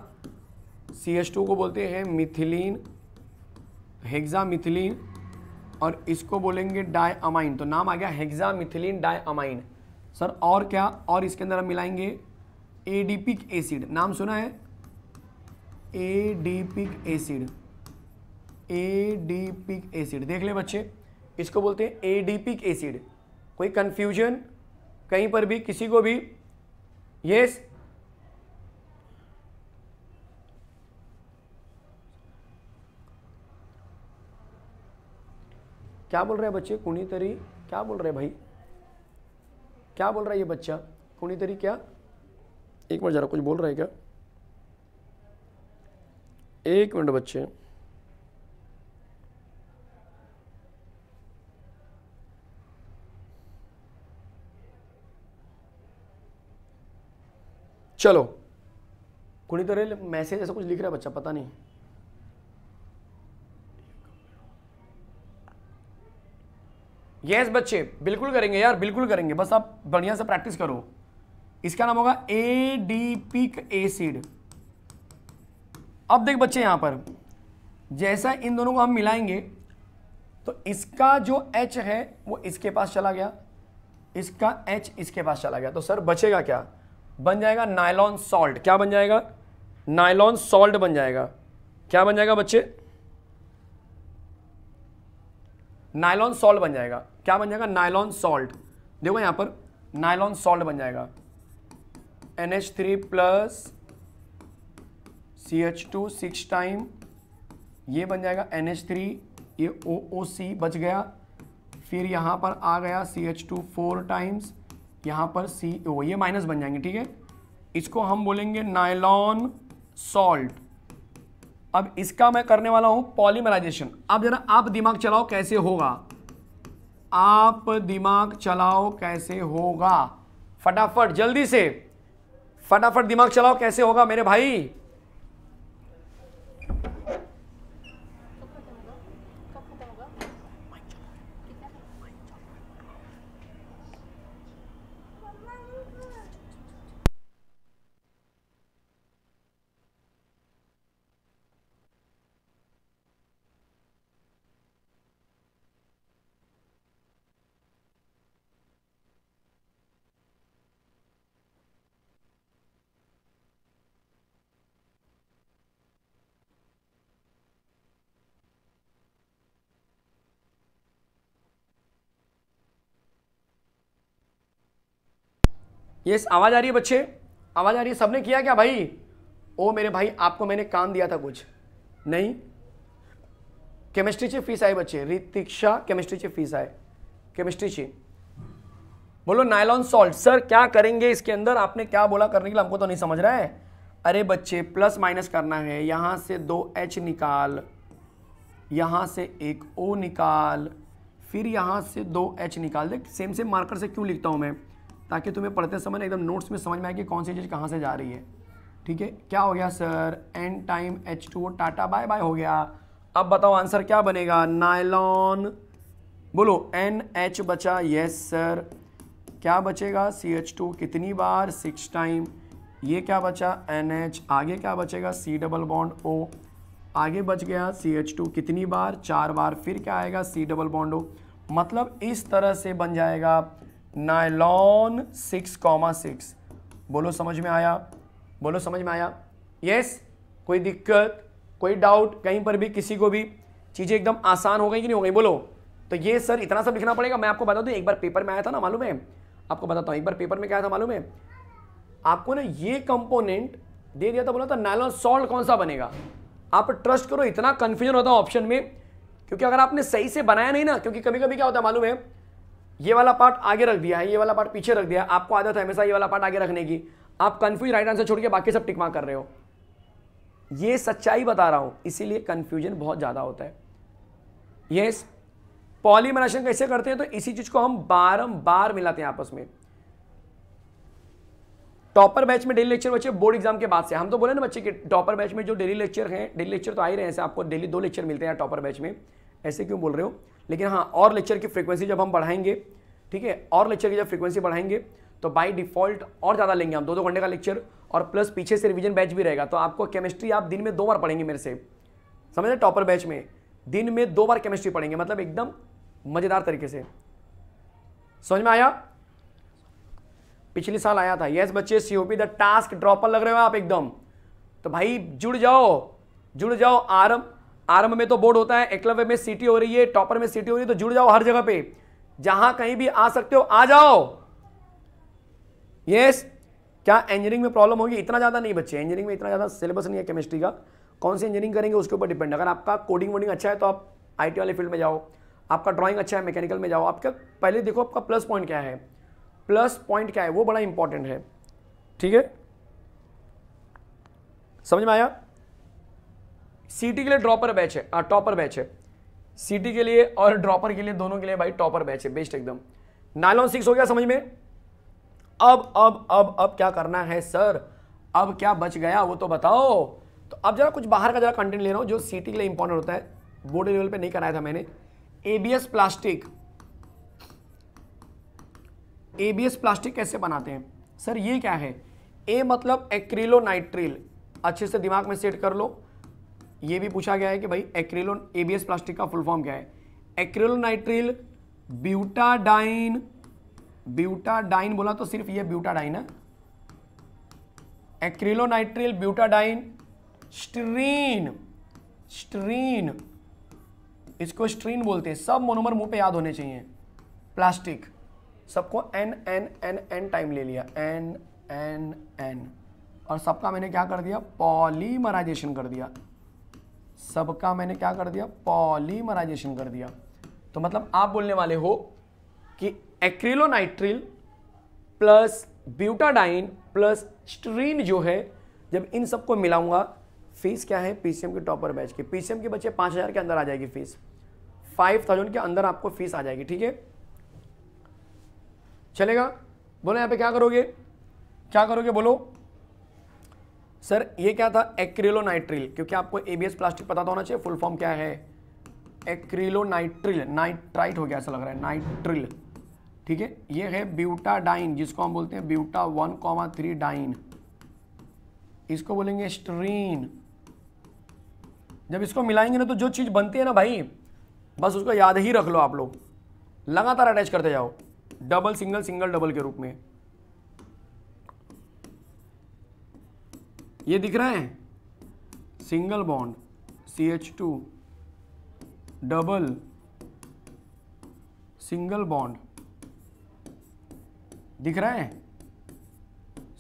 S1: सी एच टू को बोलते हैं मिथिलीन हेक्सा मिथिलीन और इसको बोलेंगे डाई अमाइन तो नाम आ गया hexa methylene di amine sir, और क्या? और इसके अंदर हम मिलाएँगे एडीपिक एसिड नाम सुना है? एडीपिक एसिड एडीपिक एसिड देख ले बच्चे, इसको बोलते हैं एडीपिक एसिड कोई कंफ्यूजन कहीं पर भी, किसी को भी? यस क्या बोल रहे बच्चे? कुणीतरी क्या बोल रहे भाई? क्या बोल रहा है ये बच्चा? कुणीतरी क्या? एक मिनट जरा कुछ बोल रहा है क्या? एक मिनट बच्चे। चलो। कुणीतरी मैसेज ऐसा कुछ लिख रहा है बच्चा? पता नहीं। यस बच्चे, बिल्कुल करेंगे यार, बिल्कुल करेंगे। बस आप बढ़िया से प्रैक्टिस करो। इसका नाम होगा ए डी पिक एसिड अब देख बच्चे यहाँ पर, जैसा इन दोनों को हम मिलाएँगे तो इसका जो H है, वो इसके पास चला गया। इसका H इसके पास चला गया। तो सर, बचेगा क्या? बन जाएगा नायलॉन सॉल्ट क्या बन जाएगा? नायलॉन सॉल्ट बन जाएगा। क्या बन जाएगा बच्चे? नाइलॉन सॉल्ट बन जाएगा। क्या बन जाएगा? Nylon salt. देखो यहाँ पर नाइलॉन सॉल्ट बन जाएगा। N H three plus C H two six time ये बन जाएगा एन एच थ्री ये ओ ओ सी बच गया। फिर यहाँ पर आ गया C H two four times यहाँ पर सी ओ, ये माइनस बन जाएँगे, ठीक है? इसको हम बोलेंगे नाइलॉन सॉल्ट। अब इसका मैं करने वाला हूँ पॉलीमराइजेशन अब जरा आप दिमाग चलाओ कैसे होगा? आप दिमाग चलाओ कैसे होगा? फटाफट, जल्दी से। फटाफट दिमाग चलाओ कैसे होगा मेरे भाई? यस आवाज़ आ रही है बच्चे? आवाज़ आ रही है? सबने किया क्या भाई? ओ मेरे भाई, आपको मैंने काम दिया था कुछ। नहीं? केमिस्ट्रीची फ़ीस आए बच्चे। रितिक्षा केमिस्ट्रीची फ़ीस आए। केमिस्ट्री केमिस्ट्रीची बोलो, नायलॉन सॉल्ट। सर, क्या करेंगे इसके अंदर? आपने क्या बोला करने के लिए? हमको तो नहीं समझ रहा है। अरे बच्चे, प्लस माइनस करना है। यहाँ से दो एच निकाल। यहाँ से एक ओ निकाल। फिर यहाँ से दो एच निकाल। दे सेम सेम मार्कर से क्यों लिखता हूँ मैं? ताकि तुम्हें पढ़ते समय एकदम नोट्स में समझ में आए कि कौन सी चीज़ कहाँ से जा रही है। ठीक है? क्या हो गया sir N time H two tata bye bye हो गया। अब बताओ आंसर क्या बनेगा? नायलॉन बोलो एन एच बचा यस सर क्या बचेगा? सी एच टू कितनी बार? सिक्स टाइम ये क्या बचा? एन एच आगे क्या बचेगा? सी डबल बॉन्ड ओ आगे बच गया सी एच टू कितनी बार? चार बार, फिर क्या आएगा? सी डबल बॉन्ड ओ मतलब इस तरह से बन जाएगा। Nylon six comma six. बोलो, समझ में आया? बोलो, समझ में आया? यस कोई दिक्कत? कोई डाउट कहीं पर भी? किसी को भी? चीज़ें एकदम आसान हो गई कि नहीं हो गई? बोलो। तो ये सर, इतना सब लिखना पड़ेगा। मैं आपको बता दूँ, एक बार पेपर में आया था ना, मालूम है? आपको बताता हूँ, एक बार पेपर में क्या था, मालूम है? आपको ना ये कंपोनेंट दे दिया था, बोला था, नायलॉन सॉल्ट कौन सा बनेगा? आप ट्रस्ट करो, इतना कंफ्यूजन होता है ऑप्शन में, क्योंकि अगर आपने सही से बनाया नहीं ना, क्योंकि कभी कभी क्या होता है, मालूम है? ये वाला पार्ट आगे रख दिया है, ये वाला पार्ट पीछे रख दिया है। आपको आदत है हमेशा ये वाला पार्ट आगे रखने की। आप कंफ्यूज राइट आंसर छोड़ के बाकी सब टिक मार्क कर रहे हो। ये सच्चाई बता रहा हूँ, इसीलिए कंफ्यूजन बहुत ज़्यादा होता है। यस पॉलीमराइजेशन कैसे करते हैं? तो इसी चीज़ को हम बारंबार मिलाते हैं आपस में। टॉपर बैच में डेली लेक्चर बच्चे बोर्ड एग्ज़ाम के बाद से। हम तो बोले ना बच्चे कि टॉपर बैच में जो डेली लेक्चर हैं डेली लेक्चर तो आ ही रहे हैं आपको डेली दो लेक्चर मिलते हैं टॉपर बैच में। ऐसे क्यों बोल रहे हो? लेकिन हाँ और लेक्चर की फ्रीक्वेंसी जब हम बढ़ाएँगे, ठीक है, और लेक्चर की जब फ्रीक्वेंसी बढ़ाएँगे तो बाई डिफ़ॉल्ट और ज़्यादा लेंगे हम दो दो घंटे का लेक्चर और प्लस पीछे से रिविजन बैच भी रहेगा। तो आपको केमिस्ट्री आप दिन में दो बार पढ़ेंगे मेरे से। समझ? रहे टॉपर बैच में। दिन में दो बार केमिस्ट्री पढ़ेंगे मतलब एकदम मज़ेदार तरीके से। समझ में आया? पिछले साल आया था। यस बच्चे सीओपी द टास्क ड्रॉपर लग रहे हो आप एकदम। तो भाई, जुड़ जाओ जुड़ जाओ, आरंभ। आरंभ में तो बोर्ड होता है, एकलव्य में सीटी हो रही है, टॉपर में सीटी हो रही है तो जुड़ जाओ हर जगह पे। जहाँ कहीं भी आ सकते हो, आ जाओ। यस क्या इंजीनियरिंग में प्रॉब्लम होगी? इतना ज़्यादा नहीं बच्चे इंजीनियरिंग में इतना ज़्यादा सिलेबस नहीं है केमिस्ट्री का। कौन सी इंजीनियरिंग करेंगे उसके ऊपर डिपेंड अगर आपका कोडिंग वोडिंग अच्छा है तो आप आईटी वाले फ़ील्ड में जाओ। आपका ड्राइंग अच्छा है मैकेनिकल में जाओ। आपका, पहले देखो आपका प्लस पॉइंट क्या है। प्लस पॉइंट क्या है, वो बड़ा इंपॉर्टेंट है। ठीक है? समझ में आया? सीटी के लिए ड्रॉपर बैच है। टॉपर बैच है। सीटी के लिए और ड्रॉपर के लिए, दोनों के लिए भाई टॉपर बैच है बेस्ट एकदम। नाइलॉन सिक्स हो गया समझ में? अब अब अब अब क्या करना है सर अब क्या बच गया, वो तो बताओ। तो अब जरा कुछ बाहर का जरा कंटेंट ले रहा हूँ, जो सीटी के लिए इंपॉर्टेंट होता है। बोर्ड लेवल पे नहीं कराया था मैंने। एबीएस प्लास्टिक एबीएस प्लास्टिक कैसे बनाते हैं? सर ये क्या है? ए मतलब एक्रिलोनाइट्रिल अच्छे से दिमाग में सेट कर लो। ये भी पूछा गया है कि भाई एक्रिलो एबीएस प्लास्टिक का फुल फॉर्म क्या है? Acrylonitrile butadiene. ब्यूटाडाइन बोला तो सिर्फ़ ये ब्यूटाडाइन है। Acrylonitrile butadiene, styrene. स्ट्रीन। इसको स्ट्रीन बोलते हैं। सब मोनोमर मुँह पे याद होने चाहिए। प्लास्टिक। सबको N N N N time ले लिया। एन एन एन और सबका मैंने क्या कर दिया? पॉलीमराइजेशन कर दिया। सबका मैंने क्या कर दिया? पॉलीमराइजेशन कर दिया। तो मतलब आप बोलने वाले हो कि acrylonitrile plus butadiene plus styrene जो है, जब इन सबको मिलाऊँगा फ़ीस क्या है? पीसीएम के टॉपर बैच के। पीसीएम के बच्चे पाँच हज़ार के अंदर आ जाएगी फ़ीस फाइव थाउज़ेंड के अंदर आपको फ़ीस आ जाएगी, ठीक है? चलेगा? बोलो, यहाँ पे क्या करोगे? क्या करोगे? बोलो। सर, ये क्या था? एक्रिलोनाइट्रिल, क्योंकि आपको एबीएस प्लास्टिक पता तो होना चाहिए, फुल फॉर्म क्या है? एक्रिलोनाइट्रिल, नाइट्राइट हो गया ऐसा लग रहा है, नाइट्रिल। ठीक है? ये है ब्यूटाडाइन, जिसको हम बोलते हैं buta one comma three diene. इसको बोलेंगे स्ट्रीन। जब इसको मिलाएँगे ना तो जो चीज़ बनती है ना भाई, बस उसको याद ही रख लो आप लोग। लगातार अटैच करते जाओ। डबल, सिंगल सिंगल, डबल के रूप में। ये दिख रहा है? Single bond C H two double single bond दिख रहा है?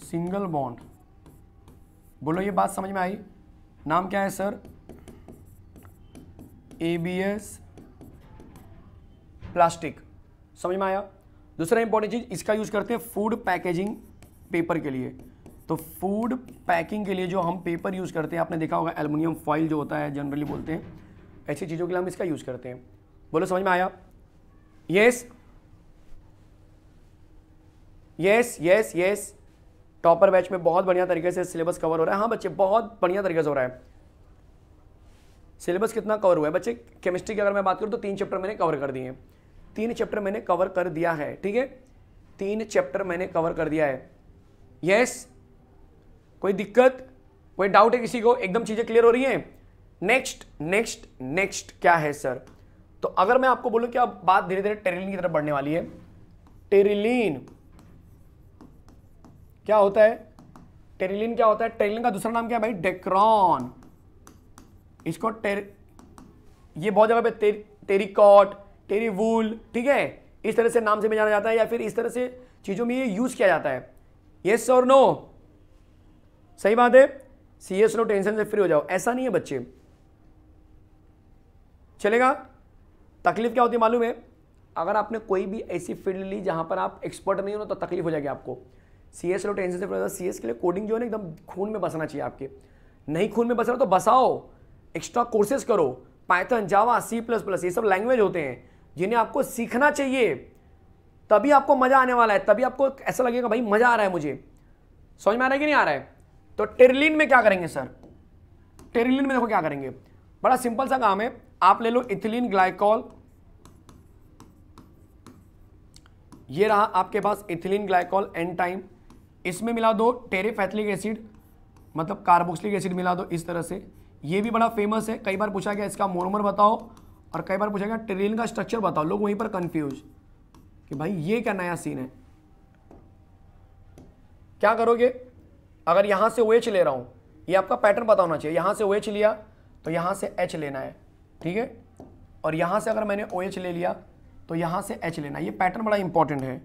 S1: सिंगल बॉन्ड बोलो, ये बात समझ में आई? नाम क्या है, सर? एबीएस प्लास्टिक समझ में आया? दूसरा इंपॉर्टेंट चीज़, इसका यूज़ करते हैं फ़ूड पैकेजिंग पेपर के लिए. तो फ़ूड पैकिंग के लिए जो हम पेपर यूज़ करते हैं, आपने देखा होगा एल्युमिनियम फॉइल जो होता है जनरली बोलते हैं, ऐसी चीज़ों के लिए हम इसका यूज़ करते हैं। बोलो, समझ में आया? Yes yes yes yes topper batch में बहुत बढ़िया तरीके से सिलेबस कवर हो रहा है। हाँ बच्चे, बहुत बढ़िया तरीके से हो रहा है। सिलेबस कितना कवर हुआ है? बच्चे केमिस्ट्री की अगर मैं बात करूँ तो तीन चैप्टर मैंने कवर कर दिए हैं। तीन चैप्टर मैंने कवर कर दिया है, ठीक है? तीन चैप्टर मैंने कवर कर दिया है। यस कोई दिक्कत कोई डाउट है किसी को एकदम चीज़ें क्लियर हो रही हैं। नेक्स्ट नेक्स्ट नेक्स्ट क्या है सर तो अगर मैं आपको बोलूँ कि अब बात धीरे धीरे टेरिलीन की तरफ़ बढ़ने वाली है। टेरिलीन क्या होता है? टेरिलीन क्या होता है? टेरिलीन का दूसरा नाम क्या है भाई? डेक्रॉन। इसको टेर ये बहुत जगह पे टे, टेरिकॉट टेरीवूल ठीक है? इस तरह से नाम से भी जाना जाता है या फिर इस तरह से चीज़ों में ये यूज़ किया जाता है। यस और नो सही बात है? सी एस नो टेंशन से फ्री हो जाओ। ऐसा नहीं है बच्चे। चलेगा? तकलीफ़ क्या होती है मालूम है? अगर आपने कोई भी ऐसी फ़ील्ड ली जहाँ पर आप एक्सपर्ट नहीं हो तो तकलीफ़ हो जाएगी आपको। सी एस लो टेंशन से फ्री हो सी एस के लिए कोडिंग जो है ना, एकदम खून में बसना चाहिए आपके। नहीं खून में बस रहा तो बसाओ। एक्स्ट्रा कोर्सेज करो। Python Java C plus plus ये सब लैंग्वेज होते हैं, जिन्हें आपको सीखना चाहिए। तभी आपको मज़ा आने वाला है। तभी आपको ऐसा लगेगा, भाई, मज़ा आ रहा है मुझे। समझ में आ रहा है कि नहीं आ रहा है? तो टेरलिन में क्या करेंगे सर टेरलिन में देखो क्या करेंगे। बड़ा सिंपल सा काम है। आप ले लो इथिलीन ग्लाइकॉल ये रहा आपके पास इथिलीन ग्लाइकॉल एन टाइम इसमें मिला दो टेरिफेथलिक एसिड मतलब कार्बोक्सिलिक एसिड मिला दो इस तरह से। ये भी बड़ा फ़ेमस है। कई बार पूछा गया, इसका मोनोमर बताओ। और कई बार पूछा गया टेरिलिन का स्ट्रक्चर बताओ। लोग वहीं पर कंफ्यूज कि भाई ये क्या नया सीन है? क्या करोगे? अगर यहाँ से ओ OH ले रहा हूँ, ये आपका पैटर्न पता होना चाहिए। यहाँ से ओ OH लिया तो यहाँ से एच लेना है, ठीक है? और यहाँ से अगर मैंने ओ OH ले लिया तो यहाँ से एच लेना ये पैटर्न बड़ा इंपॉर्टेंट है।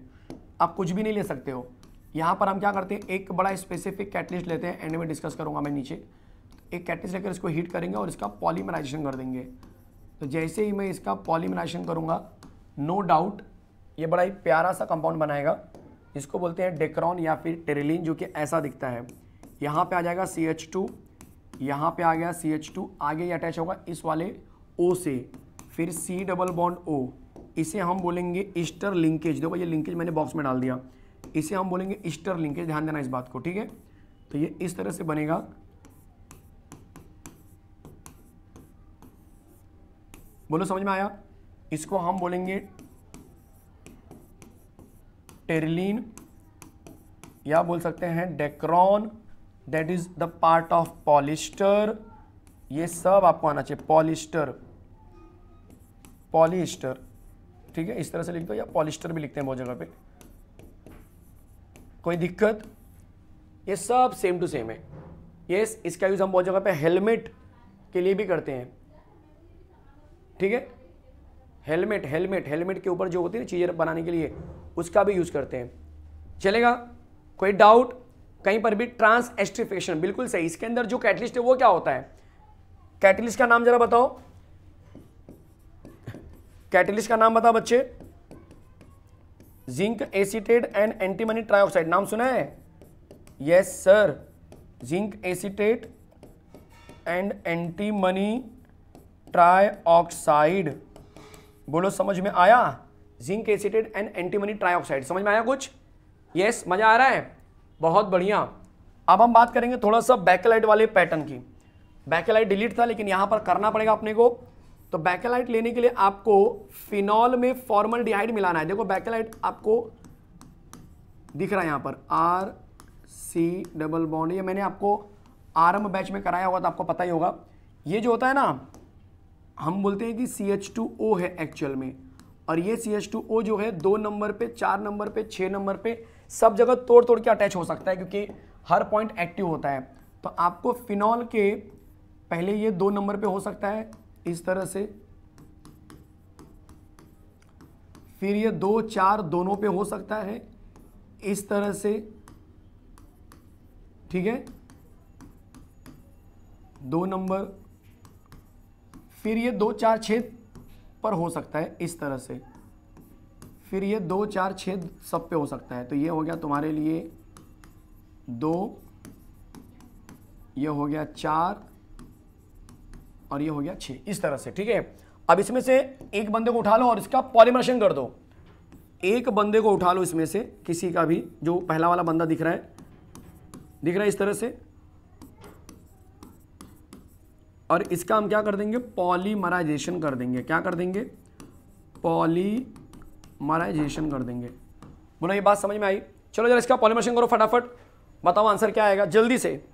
S1: आप कुछ भी नहीं ले सकते हो। यहाँ पर हम क्या करते हैं, एक बड़ा स्पेसिफिक कैटलिस्ट लेते हैं एंड में डिस्कस करूँगा मैं नीचे। एक कैटलिस्ट लेकर इसको हीट करेंगे और इसका पॉलीमराइजेशन कर देंगे। तो जैसे ही मैं इसका पॉलीमराइजेशन करूँगा नो डाउट ये बड़ा ही प्यारा सा कंपाउंड बनाएगा। जिसको बोलते हैं डेक्रॉन या फिर टेरेलिन, जो कि ऐसा दिखता है। यहाँ पे आ जाएगा सी एच टू यहाँ पे आ गया सी एच टू आगे ये अटैच होगा इस वाले ओ से, फिर सी डबल बॉन्ड ओ इसे हम बोलेंगे ईस्टर लिंकेज देखो ये लिंकेज मैंने बॉक्स में डाल दिया। इसे हम बोलेंगे ईस्टर लिंकेज ध्यान देना इस बात को, ठीक है? तो ये इस तरह से बनेगा। बोलो, समझ में आया? इसको हम बोलेंगे टेरलिन, या बोल सकते हैं Dacron that is the part of polyester ये सब आपको आना चाहिए पॉलिस्टर पॉलिस्टर ठीक है, इस तरह से लिख दो, या पॉलिस्टर भी लिखते हैं बहुत जगह पे। कोई दिक्कत? ये सब सेम टू सेम है। यस इसका यूज़ हम बहुत जगह पे हेलमेट के लिए भी करते हैं। ठीक है? हेलमेट हेलमेट हेलमेट के ऊपर जो होती है ना, चीज़ें बनाने के लिए उसका भी यूज़ करते हैं। चलेगा? कोई डाउट कहीं पर भी ट्रांस एस्ट्रिफिकेशन बिल्कुल सही। इसके अंदर जो कैटलिस्ट है, वो क्या होता है? कैटलिस्ट का नाम जरा बताओ। कैटलिस्ट का नाम बताओ बच्चे। Zinc acetate and antimony trioxide नाम सुना है? Yes sir zinc acetate and antimony trioxide बोलो, समझ में आया? Zinc acetate and antimony trioxide. समझ में आया कुछ? यस मज़ा आ रहा है? बहुत बढ़िया। अब हम बात करेंगे थोड़ा सा बैकलाइट वाले पैटर्न की। बैकेलाइट डिलीट था, लेकिन यहाँ पर करना पड़ेगा अपने को। तो बैकेलाइट लेने के लिए आपको फिनॉल में फॉर्मल डिहाइड मिलाना है। देखो, बैकेलाइट आपको दिख रहा है यहाँ पर। आर सी डबल बॉन्ड ये मैंने आपको आरम बैच में कराया होगा तो आपको पता ही होगा। ये जो होता है ना, हम बोलते हैं कि सी एच टू ओ है एक्चुअल में। और ये सी एच टू ओ जो है, दो नंबर पे, चार नंबर पे छः नंबर पे, सब जगह तोड़ तोड़ के अटैच हो सकता है क्योंकि हर पॉइंट एक्टिव होता है। तो आपको फिनॉल के पहले ये दो नंबर पे हो सकता है, इस तरह से। फिर ये दो, चार दोनों पे हो सकता है, इस तरह से। ठीक है? दो नंबर। फिर ये दो, चार छेद पर हो सकता है इस तरह से। फिर ये दो, चार, छेद सब पे हो सकता है। तो ये हो गया तुम्हारे लिए दो, ये हो गया चार और ये हो गया छः। इस तरह से, ठीक है? अब इसमें से एक बंदे को उठा लो और इसका पॉलीमरेशन कर दो। एक बंदे को उठा लो इसमें से, किसी का भी, जो पहला वाला बंदा दिख रहा है। दिख रहा है इस तरह से? और इसका हम क्या कर देंगे? पॉलीमराइजेशन कर देंगे। क्या कर देंगे? पॉलीमराइजेशन कर देंगे। बोलो, ये बात समझ में आई? चलो जरा इसका पॉलीमराइजेशन करो फटाफट। बताओ आंसर क्या आएगा? जल्दी से।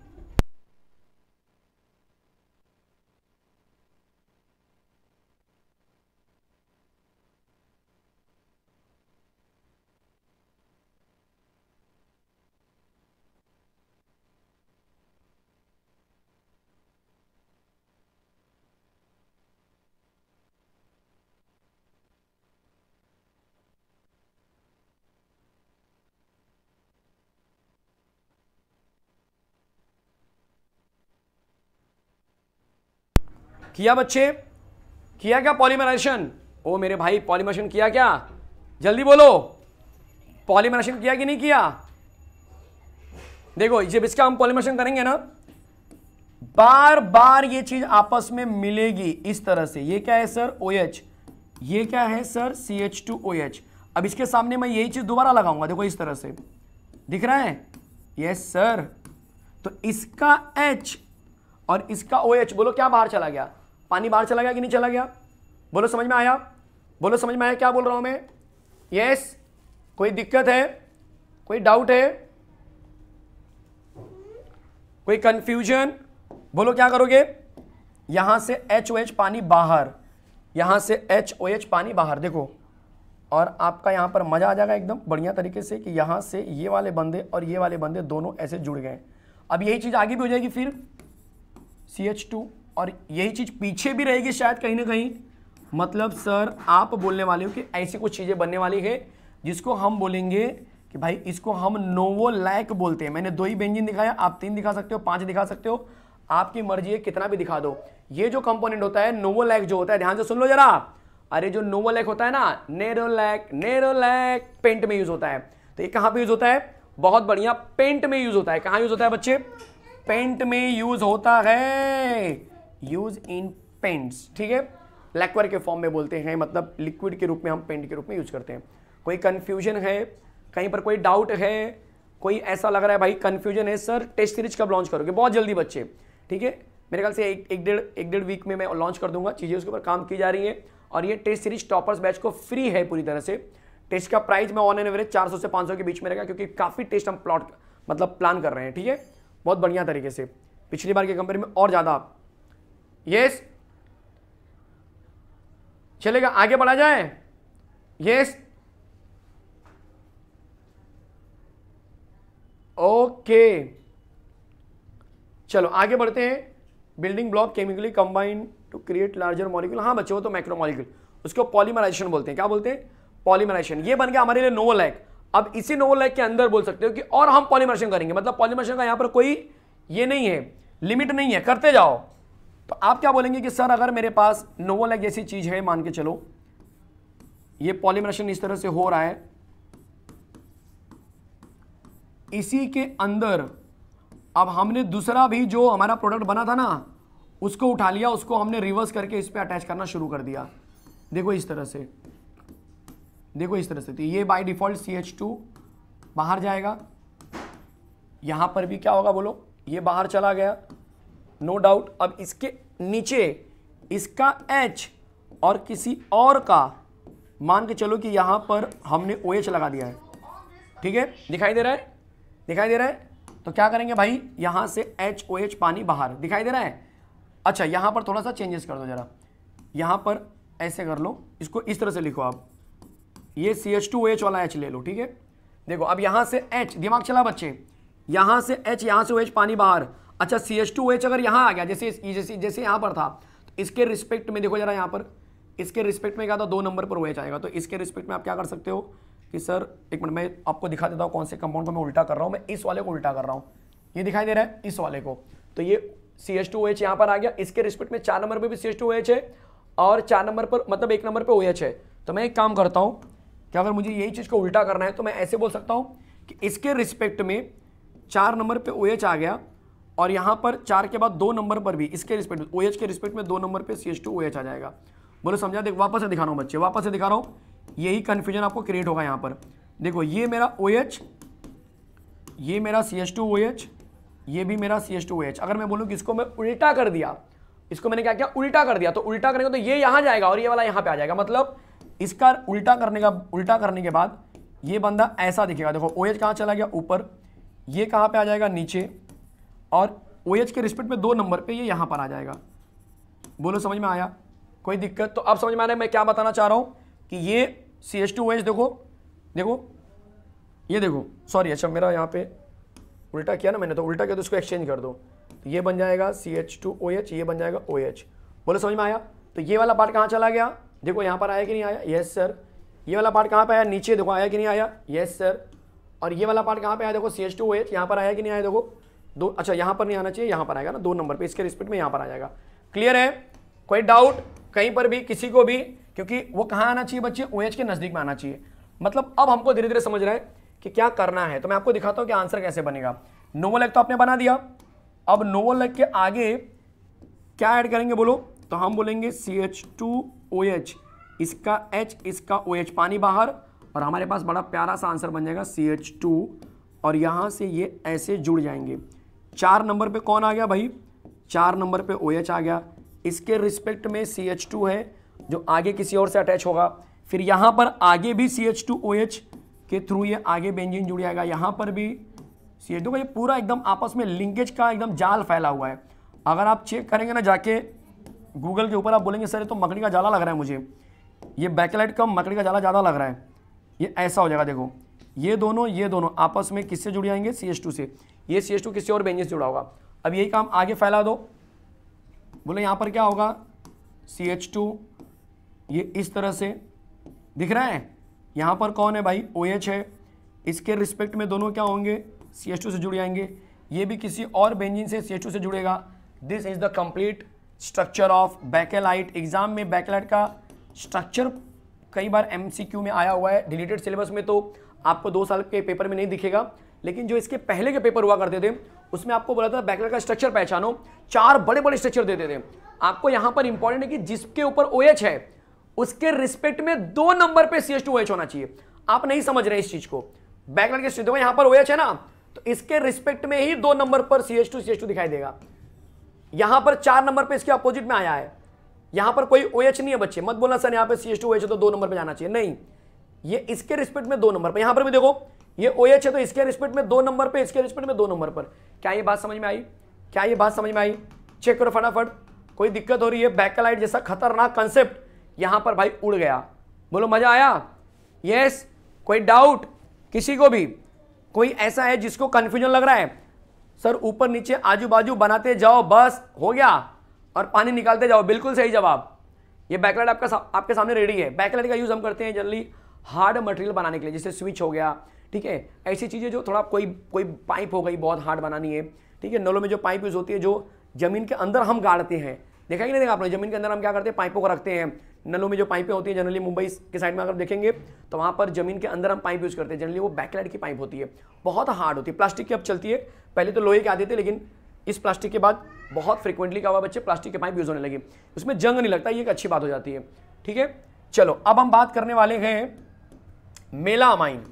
S1: किया बच्चे? किया क्या पॉलीमराइजेशन ओ मेरे भाई पॉलीमरेशन किया क्या? जल्दी बोलो। पॉलीमरेशन किया कि नहीं किया? देखो, जब इसका हम पॉलीमरेशन करेंगे ना बार बार ये चीज़ आपस में मिलेगी इस तरह से। ये क्या है सर ओ OH ये क्या है sir C H two O H अब इसके सामने मैं यही चीज़ दोबारा लगाऊँगा, देखो इस तरह से। दिख रहा है? यस सर तो इसका H और इसका ओ OH बोलो क्या बाहर चला गया? पानी बाहर चला गया कि नहीं चला गया? बोलो, समझ में आया? बोलो, समझ में आया क्या बोल रहा हूँ मैं? यस कोई दिक्कत है? कोई डाउट है? कोई कंफ्यूजन बोलो, क्या करोगे? यहाँ से एच ओ एच पानी बाहर। यहाँ से एच ओ एच पानी बाहर। देखो, और आपका यहाँ पर मज़ा आ जाएगा एकदम बढ़िया तरीके से कि यहाँ से ये वाले बंदे और ये वाले बंदे दोनों ऐसे जुड़ गए। अब यही चीज़ आगे भी हो जाएगी फिर। सी एच टू और यही चीज़ पीछे भी रहेगी शायद कहीं ना कहीं। मतलब सर, आप बोलने वाले हो कि ऐसी कुछ चीज़ें बनने वाली है जिसको हम बोलेंगे कि भाई, इसको हम नोवो लैक बोलते हैं। मैंने दो ही बेंजिन दिखाया आप तीन दिखा सकते हो, पाँच दिखा सकते हो। आपकी मर्ज़ी है, कितना भी दिखा दो। ये जो कंपोनेंट होता है, नोवो लैक जो होता है, ध्यान से सुन लो जरा। अरे, जो नोवो लैक होता है ना, narrow lack narrow lack paint में यूज़ होता है। तो ये कहाँ पर यूज़ होता है? बहुत बढ़िया, पेंट में यूज़ होता है। कहाँ यूज़ होता है बच्चे? पेंट में यूज़ होता है। यूज़ इन पेंट्स ठीक है? लैक्वर के फॉर्म में बोलते हैं मतलब लिक्विड के रूप में हम पेंट के रूप में यूज़ करते हैं। कोई कन्फ्यूज़न है? कहीं पर कोई डाउट है? कोई ऐसा लग रहा है, भाई कन्फ्यूज़न है सर टेस्ट सीरीज़ कब लॉन्च करोगे? बहुत जल्दी, बच्चे, ठीक है? मेरे ख्याल से एक एक डेढ़ एक डेढ़ वीक में मैं लॉन्च कर दूँगा, चीज़ें उसके ऊपर काम की जा रही है। और ये टेस्ट सीरीज़ टॉपर्स बैच को फ्री है पूरी तरह से। टेस्ट का प्राइस मैं ऑन एन एवरेज 400 से 500 के बीच में रहेगा क्योंकि काफ़ी टेस्ट हम प्लॉट मतलब प्लान कर रहे हैं, ठीक है? बहुत बढ़िया तरीके से। पिछली बार के कंपेयर में और ज़्यादा यस चलेगा, आगे बढ़ा जाए। यस ओके चलो, आगे बढ़ते हैं। Building block chemically combine to create larger molecule हाँ बच्चे तो मैक्रो मॉलिक्यूल उसको पॉलीमराइजेशन बोलते हैं। क्या बोलते हैं? पॉलीमराइजेशन ये बन गया हमारे लिए नोवल लैक अब इसी नोवल लैक के अंदर बोल सकते हो कि और हम पॉलीमराइजेशन करेंगे। मतलब पॉलीमराइजेशन का यहाँ पर कोई ये नहीं है। लिमिट नहीं है। करते जाओ। तो आप क्या बोलेंगे कि, सर, अगर मेरे पास नोवल लैक जैसी चीज़ है, मान के चलो, ये पॉलीमराइजेशन इस तरह से हो रहा है, इसी के अंदर अब हमने दूसरा भी जो हमारा प्रोडक्ट बना था ना, उसको उठा लिया, उसको हमने रिवर्स करके इस पर अटैच करना शुरू कर दिया। देखो इस तरह से। देखो इस तरह से। तो ये by default C H two बाहर जाएगा। यहाँ पर भी क्या होगा बोलो? ये बाहर चला गया। नो डाउट अब इसके नीचे, इसका एच और किसी और का, मान के चलो कि यहाँ पर हमने ओ OH लगा दिया है। ठीक है? दिखाई दे रहा है? दिखाई दे रहा है? तो क्या करेंगे भाई? यहाँ से एच ओ एच पानी बाहर। दिखाई दे रहा है? अच्छा यहाँ पर थोड़ा सा चेंजेस कर दो जरा। यहाँ पर ऐसे कर लो। इसको इस तरह से लिखो आप। ये C H two O H वाला एच ले लो, ठीक है? देखो, अब यहाँ से एच दिमाग चला बच्चे। यहाँ से एच यहाँ से ओ एच पानी बाहर। अच्छा सी एच टू एच अगर यहाँ आ गया, जैसे जैसे जैसे यहाँ पर था तो इसके रिस्पेक्ट में देखो जरा यहाँ पर, इसके रिस्पेक्ट में क्या था? दो नंबर पर ओ एच आएगा। तो इसके रिस्पेक्ट में आप क्या कर सकते हो कि सर एक मिनट मैं आपको दिखा देता हूँ कौन से कंपाउंड को मैं उल्टा कर रहा हूँ, मैं इस वाले को उल्टा कर रहा हूँ। ये दिखाई दे रहा है इस वाले को। तो ये सी एच टू एच यहाँ पर आ गया। इसके रिस्पेक्ट में चार नंबर पर भी सी एच टू एच है और चार नंबर पर मतलब एक नंबर पर ओ एच है। तो मैं एक काम करता हूँ कि अगर मुझे यही चीज़ को उल्टा करना है तो मैं ऐसे बोल सकता हूँ कि इसके रिस्पेक्ट में चार नंबर पर ओ एच आ गया और यहाँ पर चार के बाद दो नंबर पर भी इसके रिस्पेक्ट ओ एच के रिस्पेक्ट में दो नंबर पर C H two O H आ जाएगा। बोलो समझा देख वापस से दिखा रहा हूँ बच्चे वापस से दिखा रहा हूँ। यही कन्फ्यूज़न आपको क्रिएट होगा यहाँ पर। देखो ये मेरा ओ OH, ये मेरा C H two O H ये भी मेरा C H two O H अगर मैं बोलूँ कि इसको मैं उल्टा कर दिया इसको मैंने क्या किया? उल्टा कर दिया तो उल्टा करेंगे तो ये यहाँ जाएगा और ये वाला यहाँ पे आ जाएगा। मतलब इसका उल्टा करने का उल्टा करने के बाद ये बंदा ऐसा दिखेगा। देखो ओ एच कहाँ चला गया? ऊपर। ये कहाँ पे आ जाएगा? नीचे। और ओ एच के रिस्पेक्ट में दो नंबर पे ये यहाँ पर आ जाएगा। बोलो, समझ में आया? कोई दिक्कत? तो अब समझ में आ रहा है, मैं क्या बताना चाह रहा हूँ कि ये सी एच टू देखो देखो, ये देखो सॉरी अच्छा मेरा यहाँ पे उल्टा किया ना मैंने तो उल्टा किया तो इसको एक्सचेंज कर दो। तो ये बन जाएगा C H two O H ये बन जाएगा ओ एच बोलो, समझ में आया? तो ये वाला पार्ट कहाँ चला गया? देखो, यहाँ पर आया कि नहीं आया? यस सर ये वाला पार्ट कहाँ पर आया? नीचे, देखो, आया कि नहीं आया? यस सर और ये वाला पार्ट कहाँ पर आया? देखो C H two O H यहाँ पर आया कि नहीं आया? देखो दो अच्छा यहाँ पर नहीं आना चाहिए, यहाँ पर आएगा ना, दो नंबर पर इसके रिस्पेक्ट में यहाँ पर आ जाएगा। क्लियर है? कोई डाउट कहीं पर भी, किसी को भी, क्योंकि वो कहाँ आना चाहिए बच्चे? ओ एच के नज़दीक में आना चाहिए। मतलब अब हमको धीरे धीरे समझ रहे हैं कि क्या करना है। तो मैं आपको दिखाता हूँ कि आंसर कैसे बनेगा। नोवल एग तो आपने बना दिया। अब नोवल एग के आगे क्या ऐड करेंगे बोलो? तो हम बोलेंगे C H two O H इसका एच इसका ओ एच पानी बाहर। और हमारे पास बड़ा प्यारा सा आंसर बन जाएगा सी एच टू और यहाँ से ये ऐसे जुड़ जाएँगे। चार नंबर पे कौन आ गया भाई? चार नंबर पे ओ एच आ गया। इसके रिस्पेक्ट में सी एच टू है, जो आगे किसी और से अटैच होगा। फिर यहाँ पर आगे भी C H two O H के थ्रू ये आगे बेंजीन जुड़ जाएगा। यहाँ पर भी सी एच टू ये पूरा एकदम आपस में लिंकेज का एकदम जाल फैला हुआ है। अगर आप चेक करेंगे ना जाके गूगल के ऊपर आप बोलेंगे, सर, ये तो मकड़ी का जाला लग रहा है मुझे। ये बैकलाइट कम मकड़ी का जाला ज़्यादा लग रहा है। ये ऐसा हो जाएगा, देखो। ये दोनों ये दोनों आपस में किससे जुड़ जाएँगे? सी एच टू से। ये सी किसी और बेंजिन से जुड़ा होगा। अब यही काम आगे फैला दो। बोले, यहाँ पर क्या होगा? सी एच टू ये इस तरह से दिख रहा है। यहाँ पर कौन है भाई? ओ OH है। इसके रिस्पेक्ट में दोनों क्या होंगे? सी एच टू से जुड़ जाएँगे। ये भी किसी और बेंजिन से सी एच टू से जुड़ेगा। This is the complete structure of Bakelite exam में बैकेलाइट का स्ट्रक्चर कई बार एमसीक्यू में आया हुआ है। डिलीटेड सिलेबस में तो आपको दो साल के पेपर में नहीं दिखेगा। लेकिन जो इसके पहले के पेपर हुआ करते थे, उसमें आपको बोला था बैकलाइट का स्ट्रक्चर पहचानो, चार बड़े बड़े स्ट्रक्चर देते थे। आपको यहाँ पर इंपॉर्टेंट है कि जिसके ऊपर ओ OH है, उसके रिस्पेक्ट में दो नंबर पे सी एच टू होना चाहिए। आप नहीं समझ रहे इस चीज़ को। बैकलाइट के देखो यहाँ पर ओ OH है ना तो इसके रिस्पेक्ट में ही दो नंबर पर C H two C H two दिखाई देगा। यहाँ पर चार नंबर पे इसके अपोजिट में आया है। यहाँ पर कोई ओ OH नहीं है बच्चे, मत बोलना सर यहाँ पर सी एच टू तो दो नंबर पर जाना चाहिए। नहीं, ये इसके रिस्पेक्ट में दो नंबर पर यहाँ पर भी देखो ये ओ OH है तो इसके रिस्पेक्ट में दो नंबर पे, इसके रिस्पेक्ट में दो नंबर पर। क्या ये बात समझ में आई? क्या ये बात समझ में आई? चेक करो फटाफट। कोई दिक्कत हो रही है? बैकलाइट जैसा खतरनाक कंसेप्ट यहाँ पर भाई उड़ गया। बोलो, मज़ा आया? यस कोई डाउट किसी को भी? कोई ऐसा है जिसको कंफ्यूजन लग रहा है? सर, ऊपर नीचे आजू बाजू बनाते जाओ, बस, हो गया? और पानी निकालते जाओ, बिल्कुल सही जवाब। ये बैकलाइट आपका आपके सामने रेडी है। बैकलाइट का यूज़ हम करते हैं जनरली हार्ड मटेरियल बनाने के लिए जैसे स्विच हो गया। ठीक है? ऐसी चीज़ें जो थोड़ा कोई कोई पाइप हो गई, बहुत हार्ड बनानी है, ठीक है? नलों में जो पाइप यूज़ होती है, जो ज़मीन के अंदर हम गाड़ते हैं। देखा कि नहीं देखा आपने? ज़मीन के अंदर हम क्या करते हैं? पाइपों को रखते हैं। नलों में जो पाइपें होती हैं जनरली मुंबई के साइड में अगर देखेंगे तो वहाँ पर ज़मीन के अंदर हम पाइप यूज़ करते हैं। जनरली वो बैकलाइट की पाइप होती है। बहुत हार्ड होती है। प्लास्टिक की अब चलती है। पहले तो लोहे के आते थे, लेकिन इस प्लास्टिक के बाद बहुत फ्रिक्वेंटली क्या हुआ बच्चे? प्लास्टिक के पाइप यूज़ होने लगे। उसमें जंग नहीं लगता, ये एक अच्छी बात हो जाती है। ठीक है? चलो, अब हम बात करने वाले हैं melamine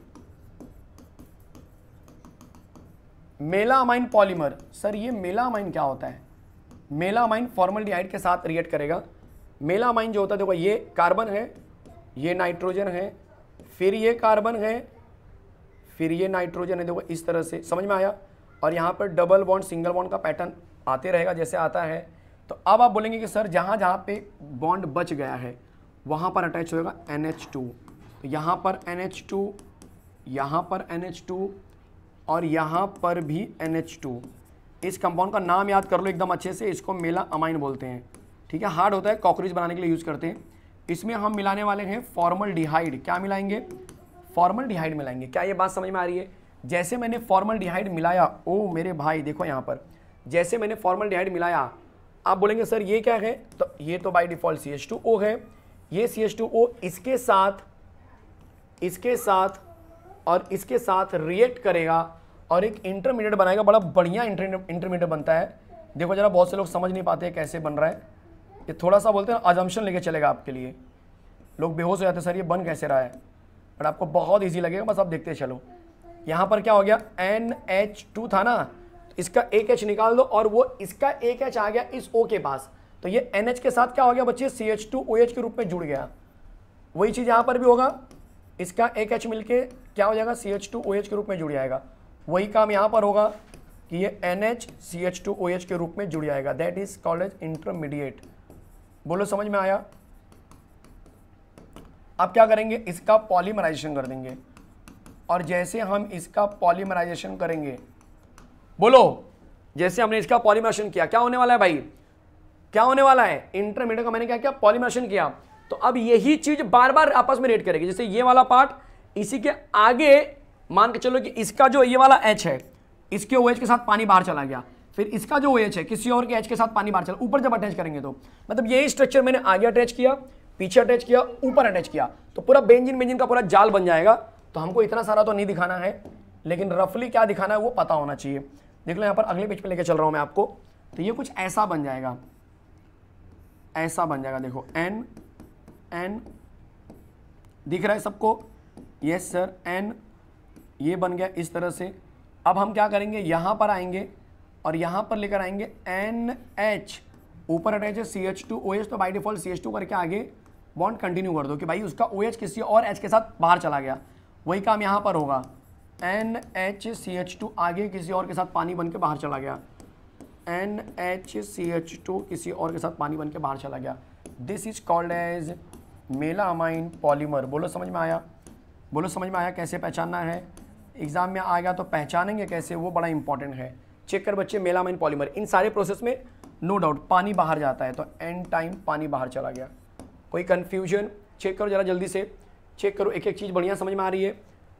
S1: melamine polymer. Sir, ये मेला अमाइन क्या होता है? मेला अमाइन फॉर्मल के साथ रिएक्ट करेगा। मेला अमाइन जो होता है, देखो, ये कार्बन है, ये नाइट्रोजन है, फिर ये कार्बन है, फिर ये नाइट्रोजन है। देखो, इस तरह से, समझ में आया? और यहाँ पर डबल बॉन्ड, सिंगल बॉन्ड का पैटर्न आते रहेगा, जैसे आता है। तो अब आप बोलेंगे कि, सर, जहाँ जहाँ पे बॉन्ड बच गया है, वहाँ पर अटैच होगा एन एच टू। तो यहाँ पर एन एच टू, यहाँ पर एन एच टू और यहाँ पर भी एन इस कंपाउंड का नाम याद कर लो एकदम अच्छे से, इसको मेला अमाइन बोलते हैं। ठीक है हार्ड होता है कॉकरोच बनाने के लिए यूज़ करते हैं। इसमें हम मिलाने वाले हैं फॉर्मल डिहाइड क्या मिलाएँगे? फॉर्मल डिहाइड मिलाएँगे। क्या ये बात समझ में आ रही है? जैसे मैंने फॉर्मल डिहाइड मिलाया, ओ मेरे भाई, देखो यहाँ पर। जैसे मैंने फॉर्मल डिहाइड मिलाया, आप बोलेंगे, सर, ये क्या है? तो ये तो by default C H two O है। ये सी एच टू ओ इसके साथ इसके साथ और इसके साथ रिएक्ट करेगा। और एक इंटरमीडिएट बनाएगा, बड़ा बढ़िया इंटरमीडिएट बनता है। देखो जरा, बहुत से लोग समझ नहीं पाते कैसे बन रहा है। ये थोड़ा सा बोलते हैं अजम्पन लेके चलेगा आपके लिए। लोग बेहोश हो जाते हैं, सर, ये बन कैसे रहा है? बट आपको बहुत ईजी लगेगा, बस आप देखते चलो। यहाँ पर क्या हो गया? एन एच टू था ना इसका एक एच निकाल दो और वो इसका एक एच आ गया इस ओ के पास। तो ये एन एच के साथ क्या हो गया बच्चे? C H two O H के रूप में जुड़ गया। वही चीज़ यहाँ पर भी होगा। इसका एक एच मिलके क्या हो जाएगा? C H two O H के रूप में जुड़ जाएगा। वही काम यहाँ पर होगा कि ये N H C H two O H के रूप में जुड़ जाएगा। That is called as intermediate बोलो, समझ में आया? अब क्या करेंगे? इसका पॉलीमराइजेशन कर देंगे। और जैसे हम इसका पॉलीमराइजेशन करेंगे, बोलो, जैसे हमने इसका पॉलीमराइजेशन किया, क्या होने वाला है भाई? क्या होने वाला है? इंटरमीडिएट का मैंने क्या किया? पॉलीमराइजेशन किया। तो अब यही चीज़ बार बार आपस में रेट करेगी। जैसे ये वाला पार्ट इसी के आगे मान के चलो कि इसका जो ये वाला एच है, इसके ओ के साथ पानी बाहर चला गया। फिर इसका जो ओ है, किसी और के एच के साथ पानी बाहर चला, ऊपर जब अटैच करेंगे तो। मतलब यही स्ट्रक्चर मैंने आगे अटैच किया, पीछे अटैच किया, ऊपर अटैच किया। तो पूरा बेंजिन बेंजिन का पूरा जाल बन जाएगा। तो हमको इतना सारा तो नहीं दिखाना है, लेकिन रफली क्या दिखाना है वो पता होना चाहिए। देख लो यहाँ पर अगले पेज पे लेके चल रहा हूँ मैं आपको। तो ये कुछ ऐसा बन जाएगा। ऐसा बन जाएगा, देखो एन एन दिख रहा है सबको? यस सर एन ये बन गया इस तरह से। अब हम क्या करेंगे? यहाँ पर आएँगे और यहाँ पर लेकर आएँगे एन एच ऊपर अटैच है C H two O H तो by default C H two करके आगे बॉन्ड कंटिन्यू कर दो कि भाई उसका ओ एच किसी और एच के साथ बाहर चला गया। वही काम यहाँ पर होगा। N H C H two आगे किसी और के साथ पानी बन के बाहर चला गया। N H C H two किसी और के साथ पानी बन के बाहर चला गया। This is called as melamine polymer बोलो, समझ में आया? बोलो, समझ में आया कैसे पहचानना है? एग्ज़ाम में आ गया तो पहचानेंगे कैसे, वो बड़ा इंपॉर्टेंट है। चेक कर बच्चे, मेलामाइन पॉलीमर इन सारे प्रोसेस में नो no डाउट पानी बाहर जाता है तो एंड टाइम पानी बाहर चला गया। कोई कन्फ्यूज़न चेक करो ज़रा जल्दी से। चेक करो एक एक चीज़ बढ़िया समझ में आ रही है।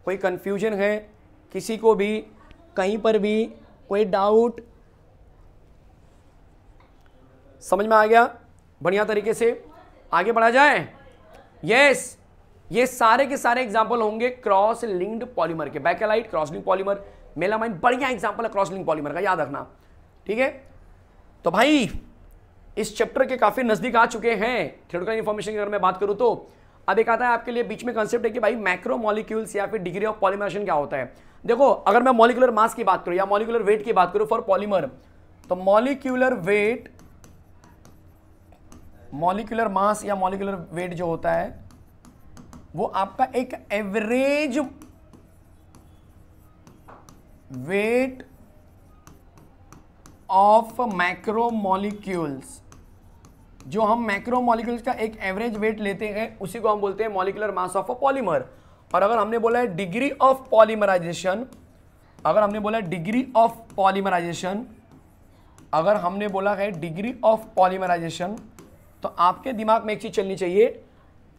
S1: कोई कन्फ्यूज़न है, किसी को भी, कहीं पर भी कोई डाउट समझ में आ गया? बढ़िया तरीके से आगे बढ़ा जाए? यस ये सारे के सारे एग्ज़ाम्पल होंगे क्रॉस लिंक्ड पॉलीमर के। Bakelite cross link polymer melamine बढ़िया एग्ज़ाम्पल है क्रॉस लिंक पॉलीमर का, याद रखना। ठीक है? तो भाई, इस चैप्टर के काफ़ी नज़दीक आ चुके हैं थ्योरिटिकल इंफॉर्मेशन की अगर मैं बात करूँ तो। अब एक आता है आपके लिए, बीच में कंसेप्ट है कि भाई मैक्रो मॉलिक्यूल्स या फिर डिग्री ऑफ़ पॉलीमरेशन क्या होता है? देखो, अगर मैं मॉलिकुलर मास की बात करूँ या मॉलिकुलर वेट की बात करूँ फॉर पॉलीमर तो मॉलिक्यूलर वेट मॉलिकुलर मास या मॉलिकुलर वेट जो होता है वो आपका एक एवरेज वेट ऑफ़ मैक्रोमोलिक्यूल्स जो हम मैक्रोमोलिक्यूल्स का एक एवरेज वेट लेते हैं, उसी को हम बोलते हैं molecular mass of a polymer और अगर हमने बोला है डिग्री ऑफ़ पॉलीमराइजेशन अगर हमने बोला है डिग्री ऑफ़ पॉलीमराइजेशन अगर हमने बोला है डिग्री ऑफ़ पॉलीमराइजेशन तो आपके दिमाग में एक चीज़ चलनी चाहिए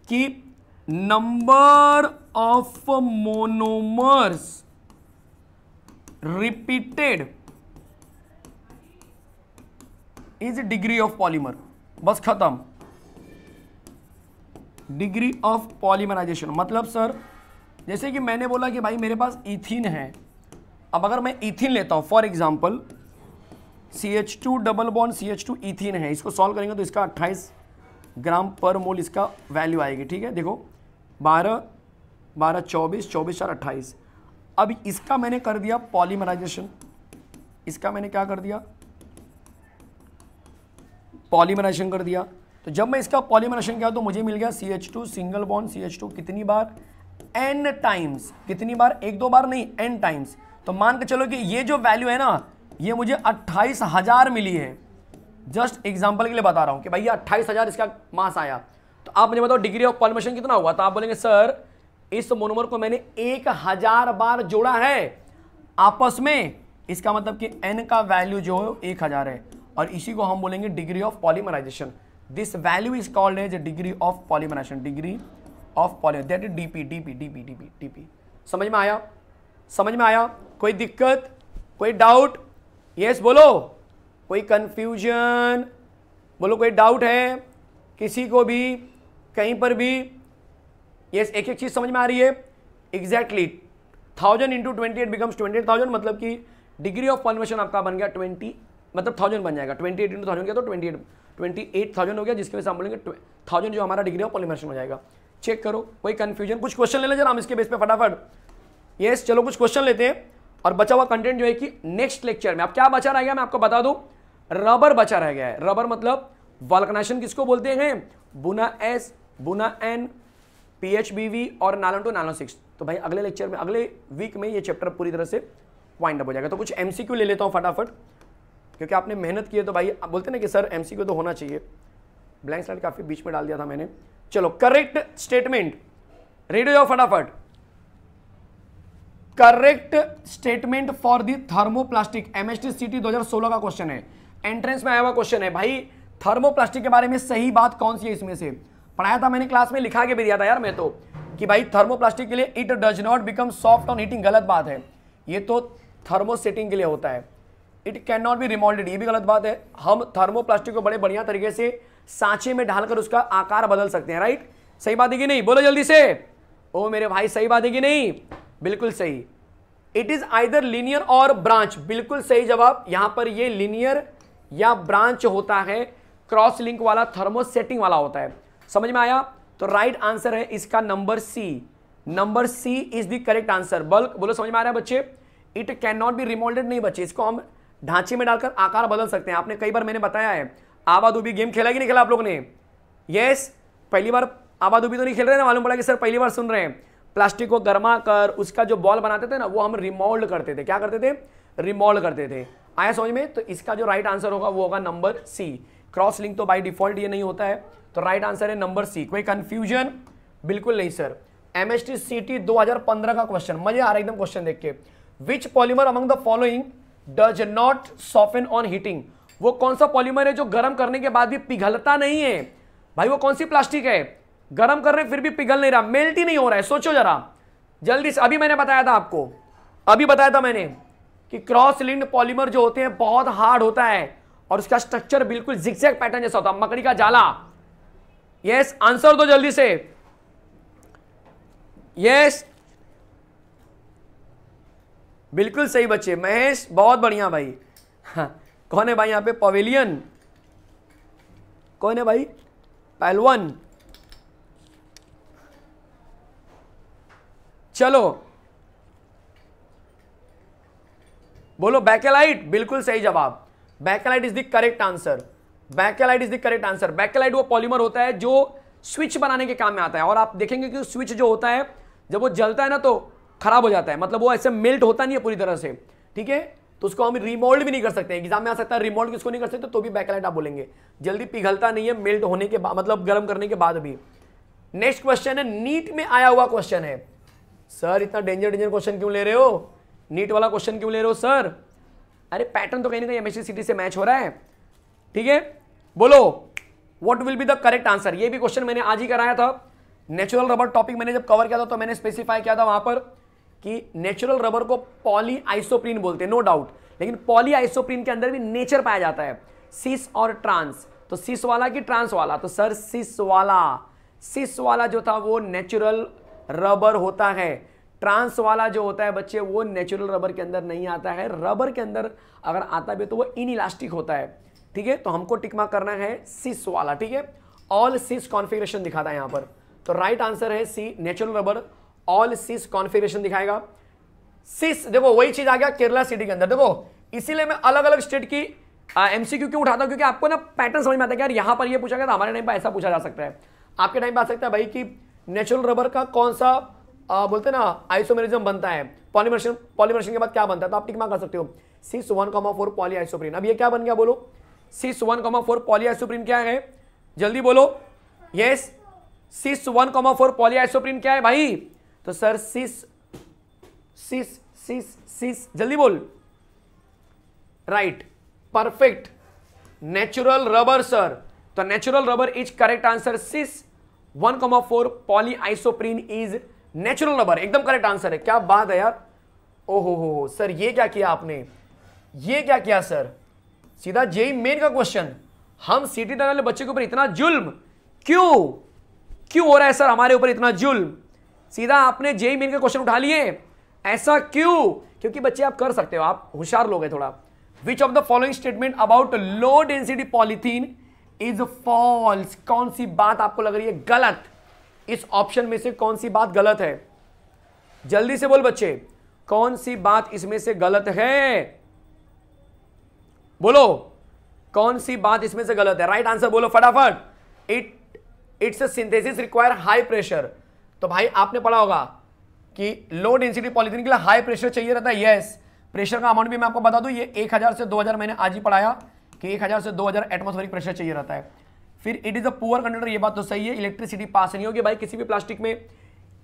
S1: कि number of monomers repeated is degree of polymer बस खत्म। डिग्री ऑफ़ पॉलीमराइजेशन मतलब सर जैसे कि मैंने बोला कि भाई मेरे पास इथिन है। अब अगर मैं इथिन लेता हूँ for example C H two double bond C H two ethene है। इसको सॉल्व करेंगे तो इसका 28 ग्राम पर मोल इसका वैल्यू आएगी, ठीक है? देखो 12 12 24 24 चार, अट्ठाईस। अब इसका मैंने कर दिया पॉलीमराइजेशन इसका मैंने क्या कर दिया? पॉलीमराइजेशन कर दिया। तो जब मैं इसका पॉलीमराइजेशन किया तो मुझे मिल गया C H two single bond C H two कितनी बार? एन टाइम्स कितनी बार? एक दो बार नहीं एन टाइम्स तो मान के चलो कि ये जो वैल्यू है ना, ये मुझे अट्ठाईस हज़ार मिली है। जस्ट एग्ज़ाम्पल के लिए बता रहा हूँ कि भैया अट्ठाईस हज़ार इसका मास आया। तो आप मुझे बताओ डिग्री ऑफ़ पॉलिमेशन कितना हुआ तो आप बोलेंगे, सर, इस मोनोमर को मैंने एक हज़ार बार जोड़ा है आपस में। इसका मतलब कि एन का वैल्यू जो है एक हज़ार है। और इसी को हम बोलेंगे degree of polymerization this value is called as degree of polymerization degree of poly that is DP DP DP DP DP समझ में आया? समझ में आया? कोई दिक्कत? कोई डाउट यस बोलो। कोई कंफ्यूजन बोलो, कोई डाउट है? किसी को भी कहीं पर भी यस एक एक चीज़ समझ में आ रही है? Exactly thousand into twenty eight becomes twenty eight thousand मतलब कि डिग्री ऑफ़ पॉलिमेशन आपका बन गया ट्वेंटी मतलब थाउज़ेंड बन जाएगा। ट्वेंटी एट इंटू थाउज़ेंड किया तो twenty eight twenty eight thousand हो गया, जिसके वजह से हम बोलेंगे थाउज़ेंड जो हमारा डिग्री ऑफ़ पॉलिमेशन हो जाएगा। चेक करो, कोई कंफ्यूजन कुछ क्वेश्चन ले लें जरा हम इसके बेस पे फटाफट। यस चलो कुछ क्वेश्चन लेते हैं। और बचा हुआ कंटेंट जो है कि नेक्स्ट लेक्चर में, अब क्या बचा रह गया मैं आपको बता दूँ? रबर बचा रह गया है। रबर मतलब वालकनाशन किसको बोलते हैं? बुना एस बुना एन, पीएचबीवी और नालन टू नालन सिक्स। तो भाई अगले लेक्चर में, अगले वीक में ये चैप्टर पूरी तरह से वाइंड अप हो जाएगा। तो कुछ एमसीक्यू ले लेता हूँ फटाफट, क्योंकि आपने मेहनत की है तो भाई बोलते ना कि सर एमसीक्यू तो होना चाहिए। ब्लैंक स्लाइड काफ़ी बीच में डाल दिया था मैंने। चलो करेक्ट स्टेटमेंट रेडियो जाओ फटाफट? Correct statement for the thermoplastic MHT CET 2016 का क्वेश्चन है। एंट्रेंस में आया हुआ क्वेश्चन है। भाई थर्मोप्लास्टिक के बारे में सही बात कौन सी है इसमें से? पढ़ाया था मैंने क्लास में, लिखा के भी दिया था यार मैं तो कि भाई थर्मोप्लास्टिक के लिए it does not become soft on heating गलत बात है। ये तो थर्मोसेटिंग के लिए होता है। It can not be remoulded ये भी गलत बात है। हम थर्मोप्लास्टिक को बड़े बढ़िया तरीके से सांचे में ढालकर उसका आकार बदल सकते हैं राइट सही बात है कि नहीं? बोलो जल्दी से। ओ मेरे भाई, सही बात है कि नहीं? बिल्कुल सही। इट इज़ आइदर लीनियर और ब्रांच बिल्कुल सही जवाब। यहाँ पर ये लीनियर या ब्रांच होता है क्रॉस लिंक वाला थर्मोसेटिंग वाला होता है। समझ में आया? तो राइट आंसर है इसका number C number C is the correct answer bulk बोलो, समझ में आ रहा है बच्चे? It can not be remoulded नहीं बच्चे, इसको हम ढांचे में डालकर आकार बदल सकते हैं। आपने कई बार मैंने बताया है आबादूबी गेम खेला कि नहीं खेला आप लोग ने? यस पहली बार आबादूबी तो नहीं खेल रहे ना, मालूम पड़ा कि सर पहली बार सुन रहे हैं। प्लास्टिक को गर्मा कर, उसका जो बॉल बनाते थे ना, वो हम रिमोल्ड करते थे। क्या करते थे? रिमोल्ड करते थे। आया समझ में? तो इसका जो राइट आंसर होगा, वो होगा नंबर सी क्रॉस लिंक तो बाई डिफ़ॉल्ट ये नहीं होता है। तो राइट आंसर है नंबर सी कोई कंफ्यूजन बिल्कुल नहीं sir M S T C T दो हज़ार पंद्रह का क्वेश्चन मज़े आ रहा है एकदम क्वेश्चन देख के। Which polymer among the following does not soften on heating वो कौन सा पॉलीमर है जो गर्म करने के बाद भी पिघलता नहीं है? भाई, वो कौन सी प्लास्टिक है? गर्म कर रहे फिर भी पिघल नहीं रहा। मेल्ट ही नहीं हो रहा है, सोचो जरा। जल्दी से, अभी मैंने बताया था आपको। अभी बताया था मैंने कि क्रॉस लिंक्ड पॉलीमर जो होते हैं, बहुत हार्ड होता है। और उसका स्ट्रक्चर बिल्कुल जिक्जैक पैटर्न जैसा होता है। मकड़ी का जाला। यस आंसर दो जल्दी से। यस बिल्कुल सही बच्चे। महेश बहुत बढ़िया भाई। हाँ, कौन है भाई यहाँ पे? पवेलियन कौन है भाई? पहलवान चलो। बोलो बैकेलाइट बिल्कुल सही जवाब। Bakelite is the correct answer bakelite is the correct answer bakelite वो पॉलीमर होता है जो स्विच बनाने के काम में आता है। और आप देखेंगे कि स्विच जो होता है, जब वो जलता है ना तो खराब हो जाता है। मतलब वो ऐसे मेल्ट होता नहीं है पूरी तरह से। ठीक है? तो उसको हम रिमोल्ड भी नहीं कर सकते एग्ज़ाम में आ सकता है रिमोल्ड किसको नहीं कर सकते तो भी बैकलाइट आप बोलेंगे। जल्दी पिघलता नहीं है मेल्ट होने के बाद मतलब गर्म करने के बाद भी। नेक्स्ट क्वेश्चन है नीट में आया हुआ क्वेश्चन है। सर इतना डेंजर डेंजर क्वेश्चन क्यों ले रहे हो? नीट वाला क्वेश्चन क्यों ले रहे हो सर अरे पैटर्न तो कहीं ना कहीं एमएससी सिटी से मैच हो रहा है। ठीक है? बोलो what will be the correct answer ये भी क्वेश्चन मैंने आज ही कराया था। नेचुरल रबर टॉपिक मैंने जब कवर किया था तो मैंने स्पेसिफाई किया था वहाँ पर कि नेचुरल रबर को पॉली आइसोप्रीन बोलते हैं नो डाउट लेकिन पॉली आइसोप्रीन के अंदर भी नेचर पाया जाता है। सिस और ट्रांस तो सिस वाला की ट्रांस वाला? तो सर सिस वाला। सिस वाला जो था, वो नेचुरल रबर होता है। ट्रांस वाला जो होता है बच्चे, वो नेचुरल रबर के अंदर नहीं आता है। रबर के अंदर अगर आता भी तो वो इन इलास्टिक होता है। ठीक है? तो हमको टिकमा करना है सिस वाला, ठीक है? ऑल सिस कॉन्फ़िगरेशन दिखाता है यहाँ पर। तो राइट आंसर है C natural rubber all cis configuration दिखाएगा। सिस देखो, वही चीज़ आ गया केरला सिटी के अंदर। देखो, इसीलिए मैं अलग अलग स्टेट की एमसीक्यू क्यों उठाता हूँ? क्योंकि आपको ना पैटर्न समझ में आता है यार यहाँ पर ये पूछा गया था, हमारे टाइम पर ऐसा पूछा जा सकता है। आपके टाइम पर आ सकता है भाई कि नेचुरल रबर का कौन सा आ, बोलते ना आइसोमेरिज्म बनता है। पॉलीमर्शन पॉलीमर्शन के बाद क्या बनता है? तो आप टिक कर सकते हो। Cis one comma four polyisoprene अब ये क्या बन गया बोलो? Cis one comma four polyisoprene क्या है? जल्दी बोलो। Yes cis one comma four polyisoprene क्या है भाई? तो sir cis cis cis cis जल्दी बोल। Right perfect natural rubber sir तो natural rubber is correct answer cis one comma four polyisoprene is natural rubber एकदम करेक्ट आंसर है। क्या बात है यार? ओहो हो हो। सर, ये क्या किया आपने? ये क्या किया, सर? सीधा जेई मेन का क्वेश्चन हम सीटी वाले बच्चे के ऊपर इतना जुल्म? क्यों? क्यों हो रहा है, सर, हमारे ऊपर इतना जुल्म? सीधा आपने जेई मेन के क्वेश्चन उठा लिए। ऐसा क्यों? क्योंकि बच्चे, आप कर सकते हो। आप होशियार लोग हैं थोड़ा। Which of the following statement about low density polythene is false कौन सी बात आपको लग रही है? गलत। इस ऑप्शन में से कौन सी बात गलत है? जल्दी से बोल बच्चे, कौन सी बात इसमें से गलत है? बोलो, कौन सी बात इसमें से गलत है? राइट आंसर बोलो फटाफट। It its synthesis require high pressure तो भाई, आपने पढ़ा होगा कि लो डेंसिटी पॉलिथीन के लिए हाई प्रेशर चाहिए रहता है। यस प्रेशर का अमाउंट भी मैं आपको बता दूँ, ये 1000 से 2000 मैंने आज ही पढ़ाया कि 1000 से 2000 एटमोस्फेरिक प्रेशर चाहिए रहता है। फिर it is a poor conductor ये बात तो सही है इलेक्ट्रिसिटी पास नहीं होगी भाई किसी भी प्लास्टिक में।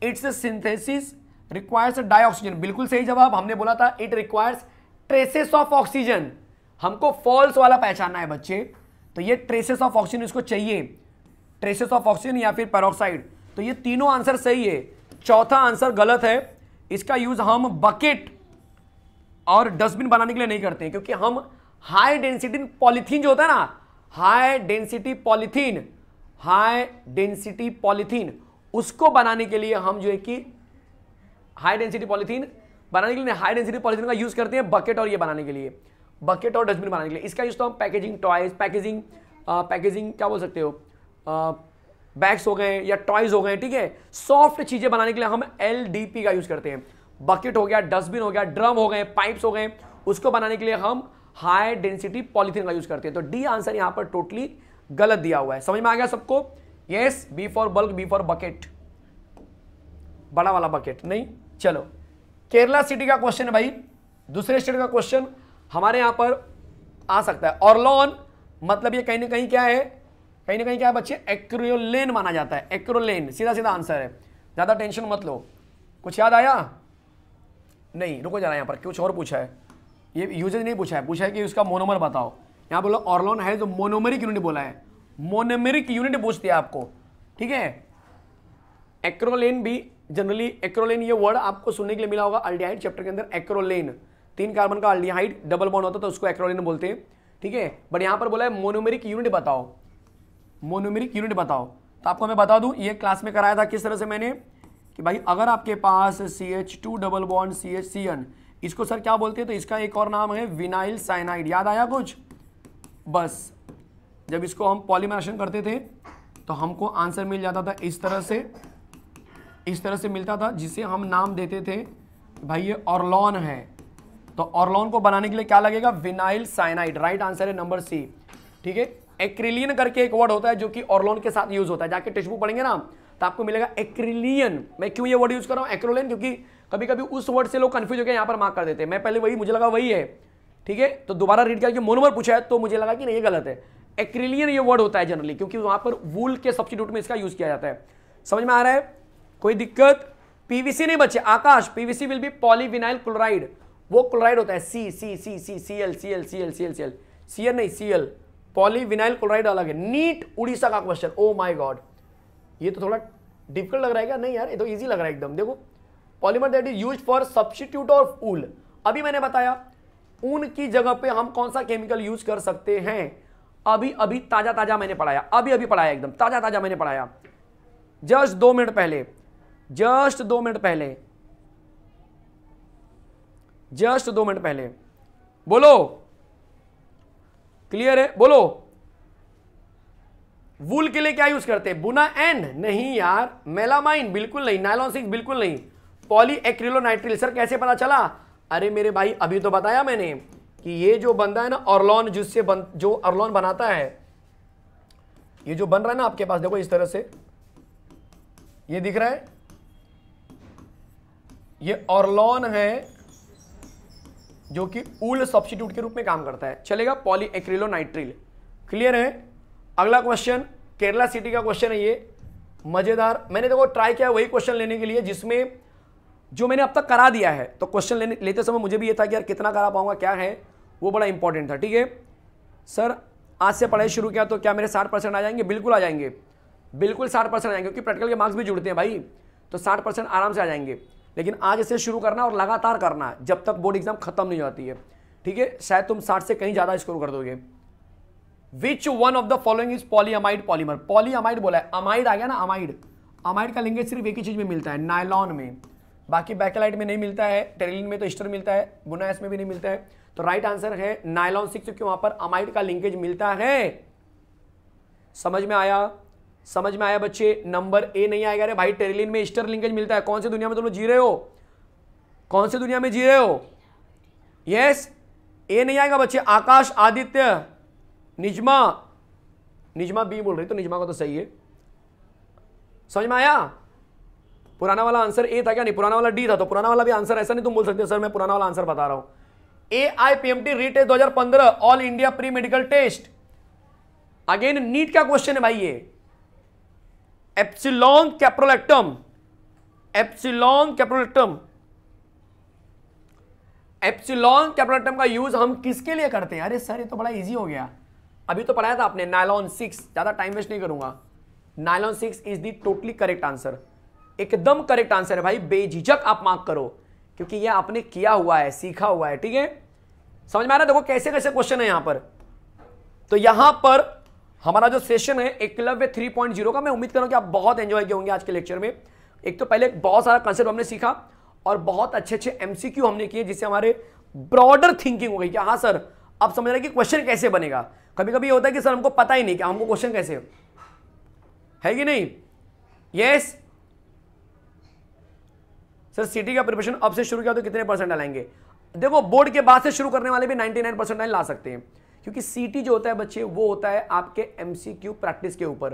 S1: Its synthesis requires dioxygen बिल्कुल सही जवाब, हमने बोला था it requires traces of oxygen हमको फॉल्स वाला पहचानना है बच्चे। तो ये ट्रेसेस ऑफ़ ऑक्सीजन इसको चाहिए। ट्रेसेस ऑफ़ ऑक्सीजन या फिर पेरोक्साइड तो ये तीनों आंसर सही है। चौथा आंसर गलत है। इसका यूज़ हम बकेट और डस्टबिन बनाने के लिए नहीं करते क्योंकि हम हाई डेंसिटी पॉलिथीन जो होता है ना high density polythene, high density polythene, उसको बनाने के लिए हम जो है कि हाई डेंसिटी पॉलिथीन बनाने के लिए हाई डेंसिटी पॉलिथीन का यूज़ करते हैं बकेट और ये बनाने के लिए। बकेट और डस्टबिन बनाने के लिए। इसका यूज़ तो हम पैकेजिंग टॉयज, पैकेजिंग पैकेजिंग क्या बोल सकते हो? बैग्स हो गए या टॉयज हो गए, ठीक है? सॉफ्ट चीज़ें बनाने के लिए हम एलडीपी का यूज़ करते हैं। बकेट हो गया, डस्टबिन हो गया, ड्रम हो गए, पाइप्स हो गए, उसको बनाने के लिए हम हाई डेंसिटी पॉलिथीन का यूज़ करते हैं। तो डी आंसर यहाँ पर टोटली गलत दिया हुआ है। समझ में आ गया सबको? Yes B for bulk B for bucket बड़ा वाला बकेट नहीं? चलो। केरला सिटी का क्वेश्चन है भाई। दूसरे स्टेट का क्वेश्चन हमारे यहाँ पर आ सकता है। ऑर्लोन मतलब ये कहीं ना कहीं क्या है? कहीं ना कहीं क्या है बच्चे? एक्रोलेन माना जाता है। एक्रोलेन सीधा सीधा आंसर है। ज़्यादा टेंशन मत लो। कुछ याद आया? नहीं, रुको जरा यहाँ पर। कुछ और पूछा है। ये यूजेज नहीं पूछा है पूछा है कि उसका मोनोमर बताओ। यहाँ बोलो ऑर्लोन है जो मोनोमेरिक यूनिट बोला है। मोनोमेरिक यूनिट पूछ दिया आपको, ठीक है? एक्रोलेन भी जनरली एक्रोलेन ये वर्ड आपको सुनने के लिए मिला होगा अल्डिहाइड चैप्टर के अंदर एक्रोलेन तीन कार्बन का अल्डिहाइड डबल बॉन्ड होता है तो उसको एक्रोलेन बोलते हैं, ठीक है? बट यहाँ पर बोला है मोनोमेरिक यूनिट बताओ। मोनोमेरिक यूनिट बताओ। तो आपको मैं बता दूँ, ये क्लास में कराया था किस तरह से मैंने? कि भाई, अगर आपके पास C H two double bond C H C N इसको सर क्या बोलते हैं? तो इसका एक और नाम है विनाइल साइनाइड। याद आया कुछ? बस। जब इसको हम पॉलीमरेशन करते थे तो हमको आंसर मिल जाता था इस तरह से। इस तरह से मिलता था, जिसे हम नाम देते थे, भाई ये ऑर्लॉन है। तो ऑर्लॉन को बनाने के लिए क्या लगेगा? Vinyl cyanide. राइट आंसर है नंबर सी। ठीक है? एक्रिलियन करके एक वर्ड होता है जो कि ऑर्लॉन के साथ यूज़ होता है। जाके टेक्स्ट बुक पढ़ेंगे ना? तो आपको मिलेगा एक्रिलियन मैं क्यों ये वर्ड यूज़ कर रहा हूँ? एक्रोलियन क्योंकि कभी कभी उस वर्ड से लोग कंफ्यूज होकर यहाँ पर मार्क कर देते हैं। मैं पहले वही, मुझे लगा वही है। ठीक है? तो दोबारा रीड करके मोनोमर पूछा है तो मुझे लगा कि नहीं, ये गलत है। एक्रिलियन ये वर्ड होता है जनरली क्योंकि वहाँ पर वूल के सब्सिट्यूट में इसका यूज़ किया जाता है। समझ में आ रहा है? कोई दिक्कत? पीवीसी नहीं बचे। Aakash PVC will be polyvinyl chloride वो क्लोराइड होता है। C C C C C L C L C L C L C L C L नहीं सी एल पॉलीविनाइल क्लोराइड अलग है। नीट उड़ीसा का क्वेश्चन ओ माई गॉड ये तो थोड़ा डिफ़िकल्ट लग रहा है क्या? नहीं यार, ये तो इजी लग रहा है एकदम। देखो polymer that is use for substitute of wool अभी मैंने बताया, ऊन की जगह पे हम कौन सा केमिकल यूज़ कर सकते हैं? अभी अभी ताज़ा ताज़ा मैंने पढ़ाया। अभी अभी पढ़ाया एकदम ताज़ा ताज़ा मैंने पढ़ाया। जस्ट दो मिनट पहले जस्ट दो मिनट पहले जस्ट दो मिनट पहले। बोलो। क्लियर है? बोलो। वूल के लिए क्या यूज़ करते हैं? बुना एंड। नहीं यार मेलामाइन बिल्कुल नहीं नाइलॉन सिक्स बिल्कुल नहीं। पॉली एक्रिलोनाइट्रिल सर कैसे पता चला? अरे मेरे भाई अभी तो बताया मैंने कि ये जो बंदा है ना ऑर्लॉन जिससे बन, जो ऑर्लॉन बनाता है ये जो बन रहा है ना आपके पास देखो इस तरह से। ये दिख रहा है? ये ऑर्लॉन है जो कि ऊल सब्सिट्यूट के रूप में काम करता है। चलेगा पॉली एक्रिलोनाइट्रिल क्लियर है? अगला क्वेश्चन केरला सिटी का क्वेश्चन है ये। मज़ेदार। मैंने देखो ट्राई किया वही क्वेश्चन लेने के लिए, जिसमें जो मैंने अब तक करा दिया है तो क्वेश्चन लेने, लेते समय मुझे भी ये था कि यार कितना करा पाऊँगा, क्या है, वो बड़ा इंपॉर्टेंट था, ठीक है? सर आज से पढ़ाई शुरू किया तो क्या मेरे साठ परसेंट आ जाएँगे? बिल्कुल आ जाएँगे। बिल्कुल साठ परसेंट आ जाएँगे, क्योंकि प्रैक्टिकल के मार्क्स भी जुड़ते हैं भाई तो साठ परसेंट आराम से आ जाएँगे। लेकिन आज इसे शुरू करना और लगातार करना, जब तक बोर्ड एग्ज़ाम खत्म नहीं जाती है, ठीक है? शायद तुम साठ से कहीं ज़्यादा स्कोर कर दोगे। Which one of the following is polyamide polymer polyamide बोला है। अमाइड आ गया ना अमाइड अमाइड का लिंगेज सिर्फ़ एक ही चीज़ में मिलता है नायलॉन में। बाकी बैकेलाइट में नहीं मिलता है टेरिलिन में तो स्टर मिलता है बुनाएस में भी नहीं मिलता है। तो राइट आंसर है नाइलॉन सिक्स क्योंकि वहाँ पर अमाइड का लिंकेज मिलता है। समझ में आया? समझ में आया बच्चे? नंबर ए नहीं आएगा रे भाई। टेरिलिन में स्टर लिंकेज मिलता है। कौन सी दुनिया में तुम लोग जी रहे हो? कौन सी दुनिया में जी रहे हो? यस ए नहीं आएगा बच्चे। आकाश, आदित्य। निजमा निजमा बी बोल रही तो निजमा का तो सही है। समझ में आया? पुराना वाला आंसर ए था क्या? नहीं, पुराना वाला डी था तो पुराना वाला भी आंसर ऐसा नहीं तुम बोल सकते सर, मैं पुराना वाला आंसर बता रहा हूँ। A I P M T retest दो हज़ार पंद्रह All India Pre Medical Test again NEET का क्वेश्चन है भाई ये? Epsilon caprolactam epsilon caprolactam epsilon caprolactam का यूज़ हम किसके लिए करते हैं? अरे सर, ये तो बड़ा इजी हो गया। अभी तो पढ़ाया था आपने नायलॉन सिक्स ज़्यादा टाइम वेस्ट नहीं करूँगा। Nylon six is the totally correct answer एकदम करेक्ट आंसर है भाई, बेझिझक आप मार्क करो, क्योंकि ये आपने किया हुआ है, सीखा हुआ है, ठीक है? समझ में आ रहा है? देखो कैसे कैसे क्वेश्चन है यहाँ पर। तो यहाँ पर हमारा जो सेशन है, एकलव्य 3.0 का, मैं उम्मीद करूँ कि आप बहुत एंजॉय किए होंगे आज के लेक्चर में। एक तो पहले बहुत सारा कंसेप्ट हमने सीखा, और बहुत अच्छे अच्छे एमसीक्यू हमने किए, जिससे हमारे ब्रॉडर थिंकिंग हो गई कि हाँ सर, आप समझ रहे कि क्वेश्चन कैसे बनेगा। कभी कभी होता है कि सर, हमको पता ही नहीं कि हमको क्वेश्चन कैसे है। कि नहीं? यस सर सिटी का प्रिपरेशन अब से शुरू किया तो कितने परसेंट लाएँगे देखो बोर्ड के बाद से शुरू करने वाले भी 99 परसेंट ला सकते हैं। क्योंकि सीटी जो होता है बच्चे, वो होता है आपके एमसीक्यू प्रैक्टिस के ऊपर।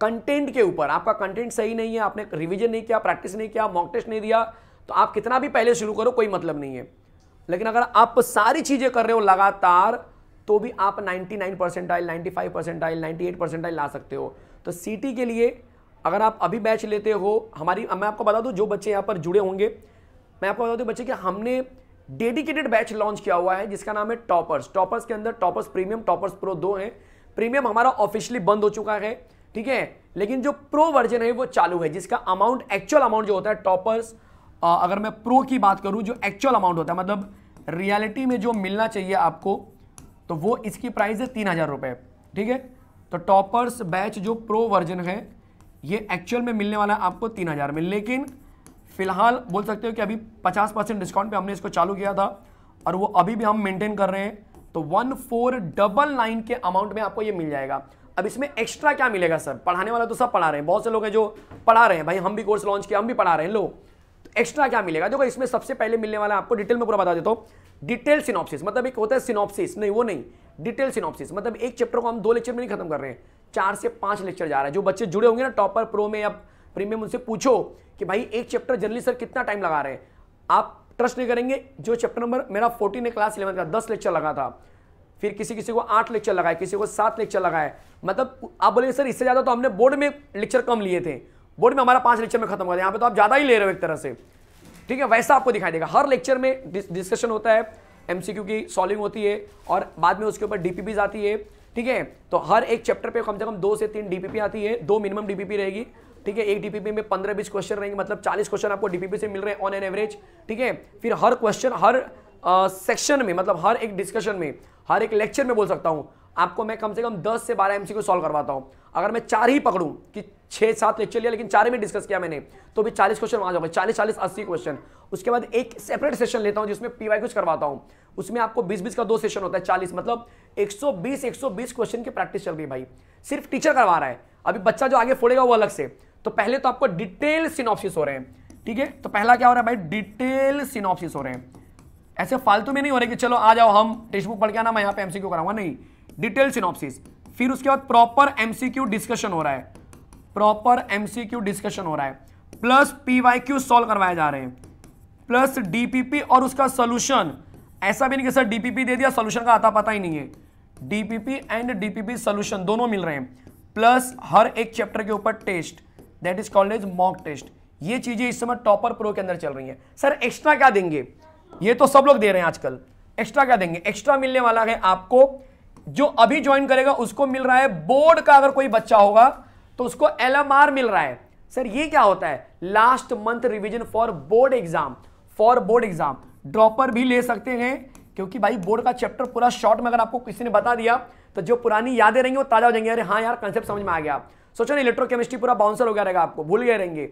S1: कंटेंट के ऊपर। आपका कंटेंट सही नहीं है, आपने रिवीजन नहीं किया प्रैक्टिस नहीं किया मॉक टेस्ट नहीं दिया तो आप कितना भी पहले शुरू करो, कोई मतलब नहीं है। लेकिन अगर आप सारी चीज़ें कर रहे हो लगातार तो भी आप 99 परसेंटाइल 95 परसेंटाइल 98 परसेंटाइल ला सकते हो। तो सीटी के लिए अगर आप अभी बैच लेते हो, हमारी, मैं आपको बता दूँ, जो बच्चे यहाँ पर जुड़े होंगे, मैं आपको बता दूँ बच्चे कि हमने डेडिकेटेड बैच लॉन्च किया हुआ है, जिसका नाम है टॉपर्स। टॉपर्स के अंदर टॉपर्स प्रीमियम, टॉपर्स प्रो दो हैं। प्रीमियम हमारा ऑफिशियली बंद हो चुका है, ठीक है? लेकिन जो प्रो वर्जन है, वो चालू है, जिसका अमाउंट एक्चुअल अमाउंट जो होता है टॉपर्स अगर मैं प्रो की बात करूँ, जो एक्चुअल अमाउंट होता है मतलब रियलिटी में जो मिलना चाहिए आपको तो वो इसकी प्राइस है तीन हज़ार रुपए, ठीक है? तो टॉपर्स बैच जो प्रो वर्जन है, ये एक्चुअल में मिलने वाला है आपको तीन हज़ार। में लेकिन फ़िलहाल बोल सकते हो कि अभी पचास परसेंट डिस्काउंट पे हमने इसको चालू किया था और वो अभी भी हम मेंटेन कर रहे हैं। तो वन फोर डबल नाइन के अमाउंट में आपको ये मिल जाएगा। अब इसमें एक्स्ट्रा क्या मिलेगा सर पढ़ाने वाला तो सब पढ़ा रहे हैं। बहुत से लोग हैं जो पढ़ा रहे हैं। भाई, हम भी कोर्स लॉन्च किया, हम भी पढ़ा रहे हैं। लो तो एक्स्ट्रा क्या मिलेगा? देखो, इसमें सबसे पहले मिलने वाला आपको डिटेल में पूरा बता देता हूँ। डिटेल सिनॉप्सिस मतलब एक होता है सिनॉप्सिस, नहीं, वो नहीं, डिटेल सिनॉप्सिस मतलब एक चैप्टर को हम दो लेक्चर में नहीं खत्म कर रहे हैं, चार से पाँच लेक्चर जा रहा है। जो बच्चे जुड़े होंगे ना, टॉपर, प्रो में या प्रीमियम, उनसे पूछो कि भाई, एक चैप्टर जनरली सर कितना टाइम लगा रहे हैं। आप ट्रस्ट नहीं करेंगे, जो चैप्टर नंबर मेरा फोर्टीन है क्लास इलेवन का, दस लेक्चर लगा था। फिर किसी किसी को आठ लेक्चर लगाए, किसी को सात लेक्चर लगाए। मतलब आप बोले सर, इससे ज़्यादा तो हमने बोर्ड में लेक्चर कम लिए थे। बोर्ड में हमारा पाँच लेक्चर में खत्म कर दिया यहाँ पे तो आप ज़्यादा ही ले रहे हो एक तरह से। ठीक है, वैसा आपको दिखाई देगा। हर लेक्चर में डिस्कशन होता है एमसीक्यू की सॉल्विंग होती है और बाद में उसके ऊपर डीपीपी आती है, ठीक है? तो हर एक चैप्टर पे कम से कम दो से तीन डीपीपी आती है, दो मिनिमम डीपीपी रहेगी, ठीक है? एक डीपीपी में पंद्रह बीस क्वेश्चन रहेंगे मतलब चालीस क्वेश्चन आपको डीपीपी से मिल रहे हैं ऑन एन एवरेज ठीक है? फिर हर क्वेश्चन हर सेक्शन में मतलब हर एक डिस्कशन में, हर एक लेक्चर में बोल सकता हूँ, आपको मैं कम से कम 10 से 12 एमसी को सॉल्व करवाता हूँ। अगर मैं चार ही पकड़ूं कि छह सात लेक्चर लिया लेकिन चार में डिस्कस किया मैंने। तो भी 40 क्वेश्चन वहाँ जाऊँगा 40 40 80 क्वेश्चन उसके बाद एक सेपरेट सेशन लेता हूँ, जिसमें पीवाई कुछ करवाता हूँ। उसमें आपको 20 20 का दो सेशन होता है 40 मतलब 120 120 क्वेश्चन की प्रैक्टिस चल रही भाई। सिर्फ़ टीचर करवा रहा है। अभी बच्चा जो आगे फोड़ेगा वो अलग से। तो पहले तो आपको डिटेल सिनॉप्सिस हो रहे हैं, ठीक है? तो पहला क्या हो रहा है भाई? डिटेल सिनॉप्सिस हो रहे हैं। ऐसे फालतू में नहीं हो रहे कि चलो आ जाओ, हम टेक्स्ट बुक पढ़ के आना, मैं यहाँ पे एमसीक्यू कराऊँगा। नहीं डिटेल सिनॉप्सिस फिर उसके बाद प्रॉपर एमसीक्यू डिस्कशन हो रहा है। प्रॉपर एमसीक्यू डिस्कशन हो रहा है। प्लस पीवाईक्यू सॉल्व करवाए जा रहे हैं। प्लस डीपीपी और उसका सोल्यूशन ऐसा भी नहीं कि सर डीपीपी दे दिया सोल्यूशन का आता पता ही नहीं है। डीपीपी एंड डीपीपी सोल्यूशन दोनों मिल रहे हैं। प्लस हर एक चैप्टर के ऊपर test that is called as mock test ये चीज़ें इस समय टॉपर प्रो के अंदर चल रही हैं। सर एक्स्ट्रा क्या देंगे? ये तो सब लोग दे रहे हैं आजकल। एक्स्ट्रा क्या देंगे? एक्स्ट्रा मिलने वाला है आपको। जो अभी ज्वाइन करेगा, उसको मिल रहा है। बोर्ड का अगर कोई बच्चा होगा तो उसको एलएमआर मिल रहा है। सर, ये क्या होता है? Last month revision for board exam for board exam dropper भी ले सकते हैं, क्योंकि भाई बोर्ड का चैप्टर पूरा शॉर्ट में अगर आपको किसी ने बता दिया तो जो पुरानी यादें रहेंगी वो ताज़ा हो जाएँगे। अरे हाँ यार कंसेप्ट समझ में आ गया। सोचो ना इलेक्ट्रोकेमिस्ट्री पूरा बाउंसर हो गया रहेगा आपको, भूल गए रहेंगे।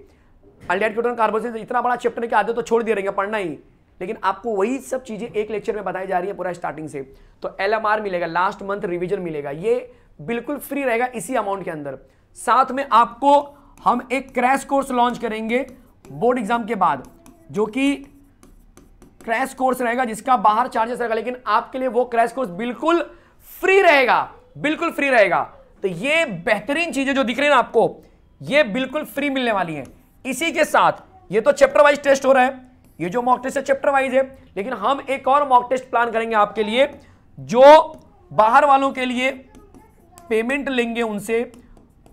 S1: अल्डेट क्यूटन इतना बड़ा चैप्टर के आदत तो छोड़ दिए रहेंगे, पढ़ना ही। लेकिन आपको वही सब चीज़ें एक लेक्चर में बताई जा रही है पूरा स्टार्टिंग से। तो एल मिलेगा लास्ट मंथ रिविजन मिलेगा। ये बिल्कुल फ्री रहेगा इसी अमाउंट के अंदर। साथ में आपको हम एक क्रैश कोर्स लॉन्च करेंगे बोर्ड एग्ज़ाम के बाद, जो कि क्रैश कोर्स रहेगा, जिसका बाहर चार्जेस रहेगा, लेकिन आपके लिए वो क्रैश कोर्स बिल्कुल फ्री रहेगा, बिल्कुल फ्री रहेगा। तो ये बेहतरीन चीज़ें जो दिख रही है ना आपको, ये बिल्कुल फ्री मिलने वाली हैं। इसी के साथ, ये तो चैप्टर वाइज टेस्ट हो रहा है, ये जो मॉक टेस्ट है चैप्टर वाइज है, लेकिन हम एक और मॉक टेस्ट प्लान करेंगे आपके लिए, जो बाहर वालों के लिए पेमेंट लेंगे उनसे।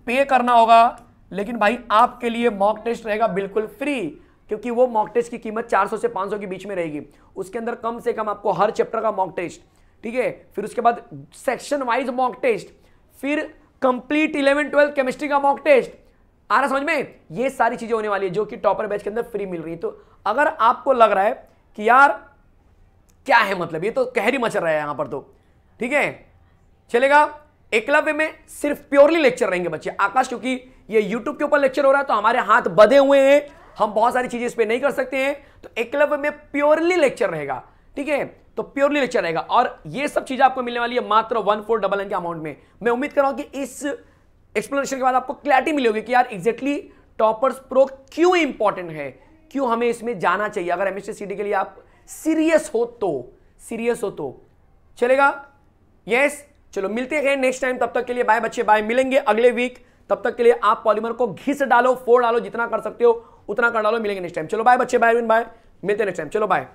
S1: पे करना होगा, लेकिन भाई आपके लिए मॉक टेस्ट रहेगा बिल्कुल फ्री क्योंकि वो मॉक टेस्ट की कीमत 400 से 500 के बीच में रहेगी। उसके अंदर कम से कम आपको हर चैप्टर का मॉक टेस्ट ठीक है? फिर उसके बाद सेक्शन वाइज मॉक टेस्ट फिर कंप्लीट इलेवन ट्वेल्थ केमिस्ट्री का मॉक टेस्ट आ रहा समझ में? ये सारी चीज़ें होने वाली है जो कि टॉपर बैच के अंदर फ्री मिल रही है। तो अगर आपको लग रहा है कि यार, क्या है मतलब? ये तो कहरी मचल रहा है यहाँ पर तो ठीक है? चलेगा? एकलव्य में सिर्फ़ प्योरली लेक्चर रहेंगे बच्चे। आकाश, क्योंकि ये यूट्यूब के ऊपर लेक्चर हो रहा है तो हमारे हाथ बधे हुए हैं। हम बहुत सारी चीज़ें इस पर नहीं कर सकते हैं। तो एकलव्य में प्योरली लेक्चर रहेगा, ठीक है? तो प्योरली लेक्चर रहेगा। और ये सब चीज़ें आपको मिलने वाली है मात्र वन फोर डबल एन के अमाउंट में। मैं उम्मीद कर रहा हूँ कि इस एक्सप्लेनेशन के बाद आपको क्लैरिटी मिली होगी कि यार एग्जैक्टली टॉपर्स प्रो क्यों इंपॉर्टेंट है? क्यों हमें इसमें जाना चाहिए? अगर एमएससी सीडी के लिए आप सीरियस हो तो सीरियस हो तो। चलेगा? यस चलो, मिलते हैं नेक्स्ट टाइम तब तक के लिए बाय बच्चे बाय मिलेंगे अगले वीक तब तक के लिए आप पॉलीमर को घिस डालो फोड़ डालो, जितना कर सकते हो, उतना कर डालो, मिलेंगे नेक्स्ट टाइम चलो बाय बच्चे बाय बाय मिलते हैं नेक्स्ट टाइम चलो बाय